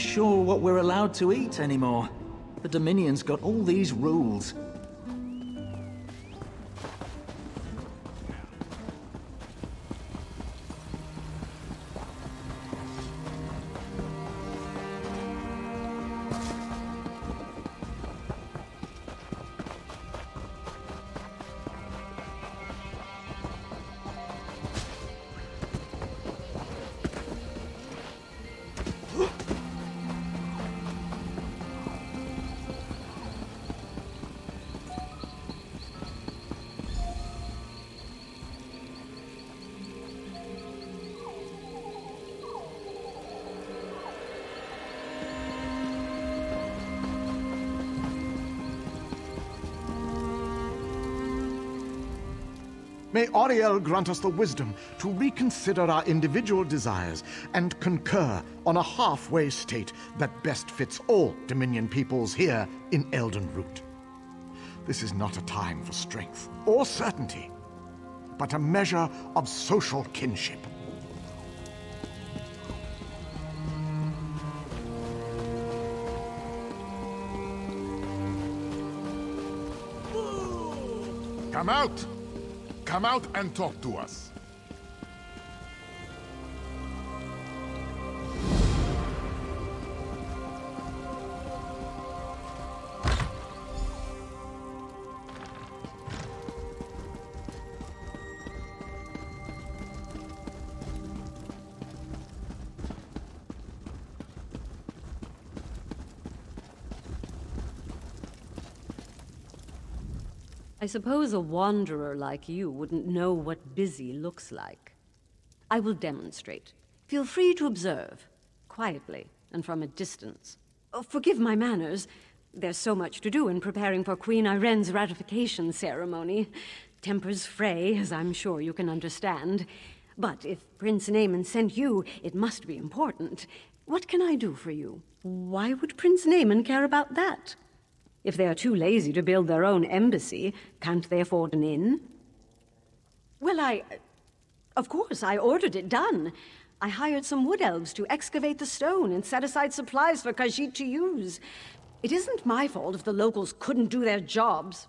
Sure what we're allowed to eat anymore. The Dominion's got all these rules. May Auriel grant us the wisdom to reconsider our individual desires and concur on a halfway state that best fits all Dominion peoples here in Elden Root. This is not a time for strength or certainty, but a measure of social kinship. Come out! Come out and talk to us. I suppose a wanderer like you wouldn't know what busy looks like. I will demonstrate. Feel free to observe, quietly and from a distance. Oh, forgive my manners. There's so much to do in preparing for Queen Ayrenn's ratification ceremony. Tempers fray, as I'm sure you can understand. But if Prince Naemon sent you, it must be important. What can I do for you? Why would Prince Naemon care about that? If they are too lazy to build their own embassy, can't they afford an inn? Well, I... Of course, I ordered it done. I hired some wood elves to excavate the stone and set aside supplies for Khajiit to use. It isn't my fault if the locals couldn't do their jobs.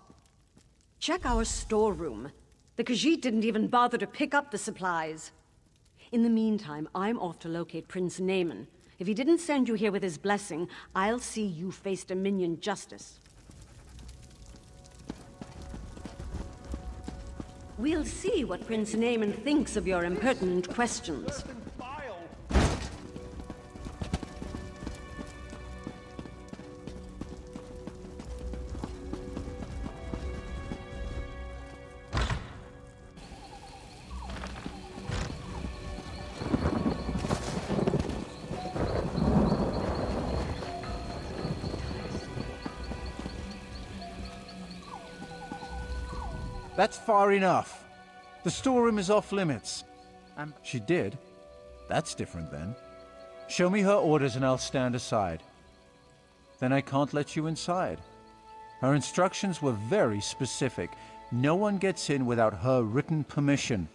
Check our storeroom. The Khajiit didn't even bother to pick up the supplies. In the meantime, I'm off to locate Prince Naemon. If he didn't send you here with his blessing, I'll see you face Dominion justice. We'll see what Prince Naemon thinks of your impertinent questions. That's far enough. The storeroom is off limits. Um, she did. That's different then. Show me her orders and I'll stand aside. Then I can't let you inside. Her instructions were very specific. No one gets in without her written permission.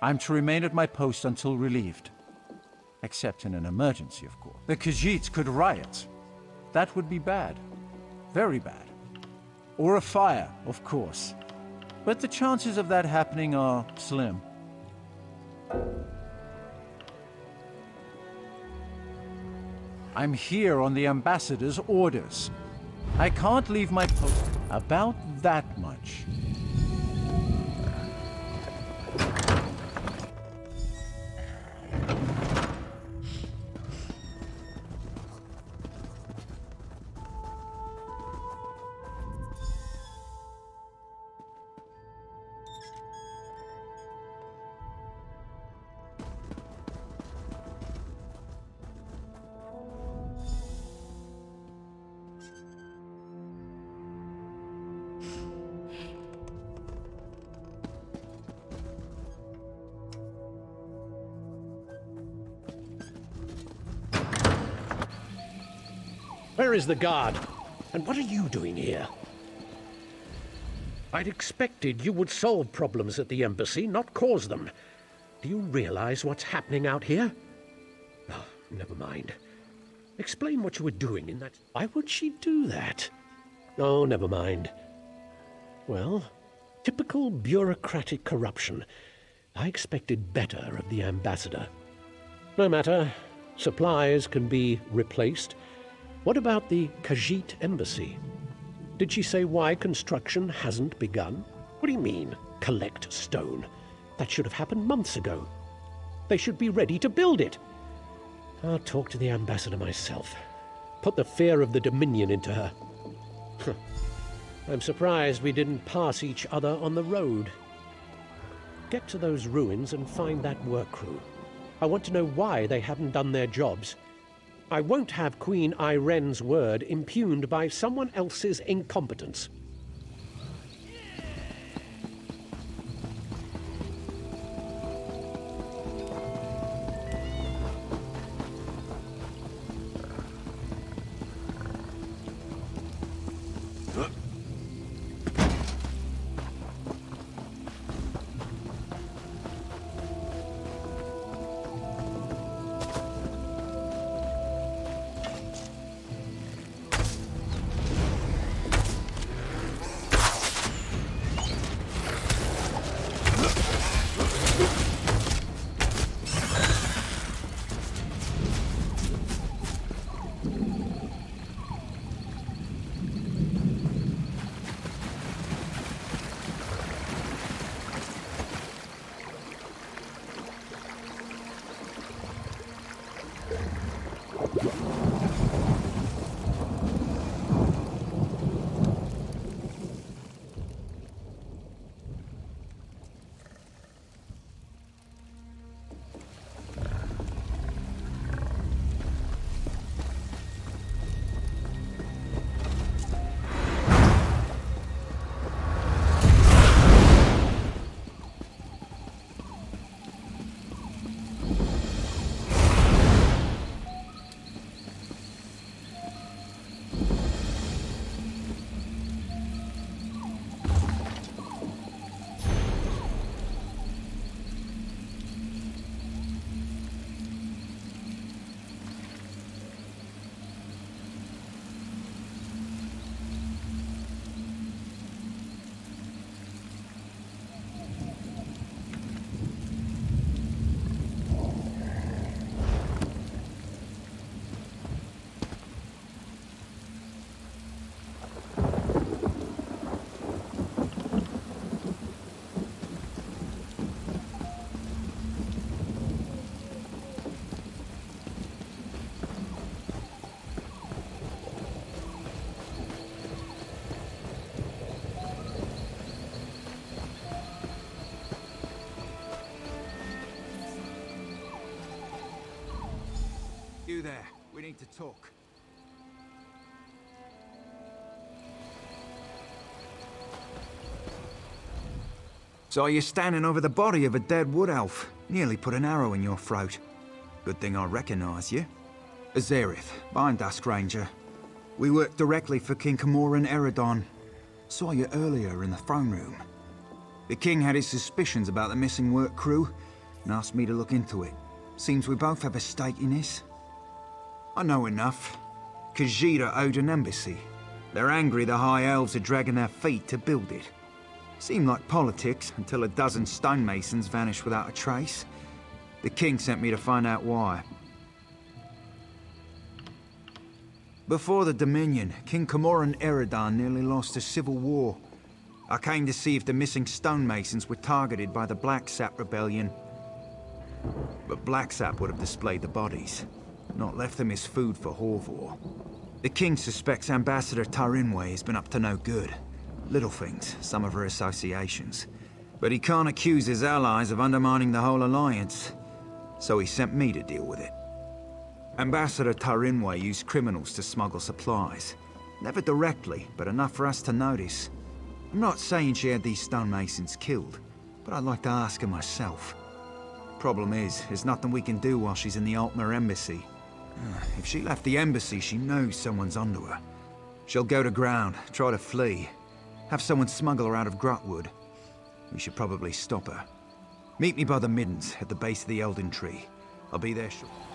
I'm to remain at my post until relieved. Except in an emergency, of course. The Khajiits could riot. That would be bad. Very bad. Or a fire, of course. But the chances of that happening are slim. I'm here on the ambassador's orders. I can't leave my post about that much. Is the guard? And what are you doing here? I'd expected you would solve problems at the embassy, not cause them. Do you realize what's happening out here? Oh, never mind. Explain what you were doing in that. Why would she do that? Oh, never mind. Well, typical bureaucratic corruption. I expected better of the ambassador. No matter. Supplies can be replaced. What about the Khajiit embassy? Did she say why construction hasn't begun? What do you mean, collect stone? That should have happened months ago. They should be ready to build it. I'll talk to the ambassador myself. Put the fear of the Dominion into her. I'm surprised we didn't pass each other on the road. Get to those ruins and find that work crew. I want to know why they haven't done their jobs. I won't have Queen Ayrenn's word impugned by someone else's incompetence. Need to talk. Saw you standing over the body of a dead wood elf. Nearly put an arrow in your throat. Good thing I recognize you. Azerith, Bind Dusk Ranger. We work directly for King Camoran Aeradan. Saw you earlier in the throne room. The king had his suspicions about the missing work crew and asked me to look into it. Seems we both have a stake in this. I know enough. Khajiit owed an embassy. They're angry the High Elves are dragging their feet to build it. Seemed like politics until a dozen stonemasons vanished without a trace. The king sent me to find out why. Before the Dominion, King Camoran Aeradan nearly lost a civil war. I came to see if the missing stonemasons were targeted by the Black Sap Rebellion. But Black Sap would have displayed the bodies, not left them his food for hoarvor. The king suspects Ambassador Tarinwe has been up to no good. Little things, some of her associations. But he can't accuse his allies of undermining the whole alliance. So he sent me to deal with it. Ambassador Tarinwe used criminals to smuggle supplies. Never directly, but enough for us to notice. I'm not saying she had these stonemasons killed, but I'd like to ask her myself. Problem is, there's nothing we can do while she's in the Altmer embassy. If she left the embassy, she knows someone's under her. She'll go to ground, try to flee. Have someone smuggle her out of Grahtwood. We should probably stop her. Meet me by the Middens, at the base of the Elden Tree. I'll be there shortly.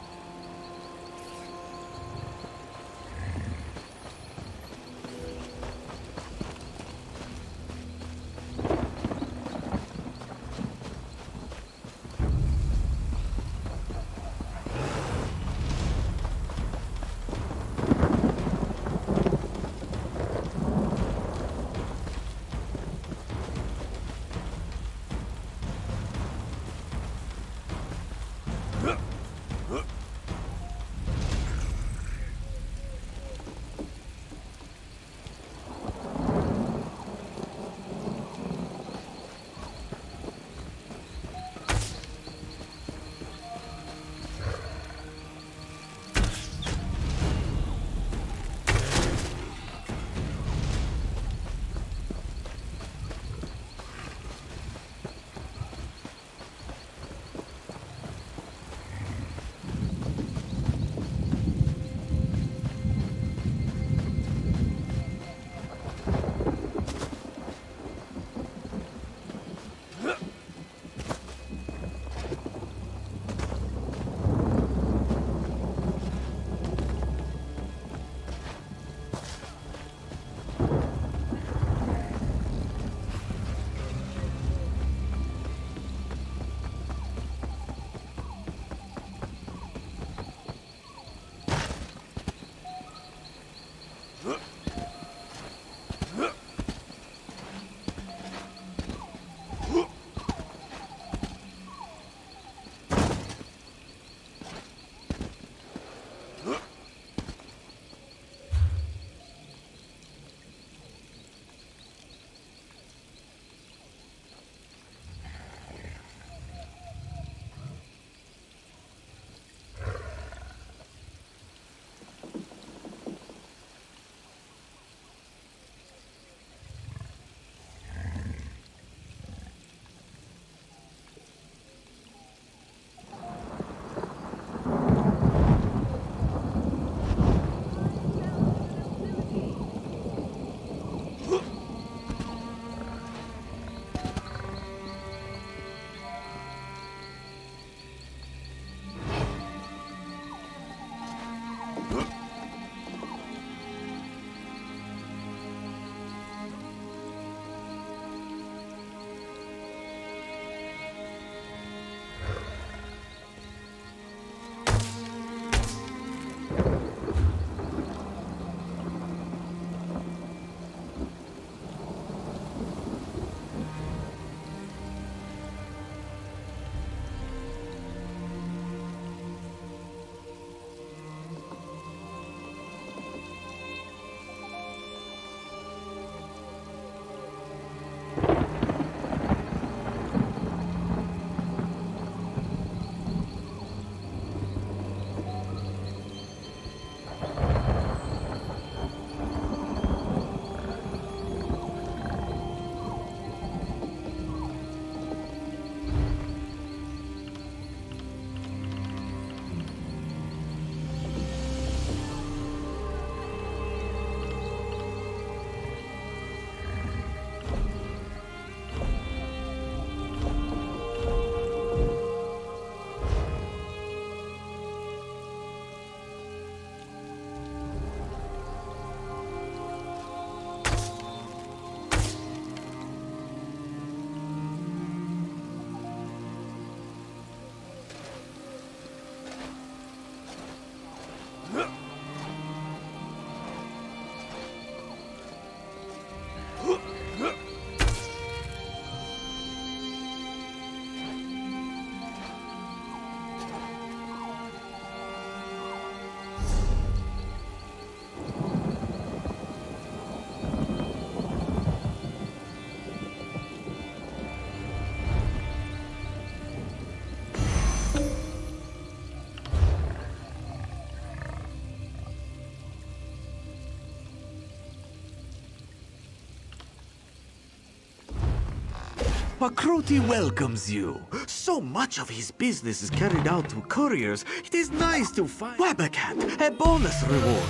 Pakruti welcomes you. So much of his business is carried out through couriers. It is nice to find Wabakat, a bonus reward.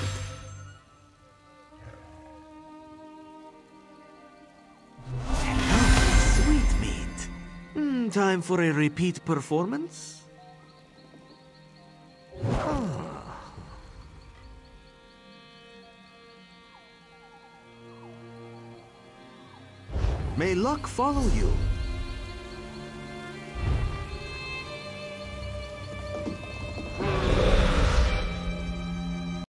Sweet meat. Hmm, time for a repeat performance? Ah. May luck follow you.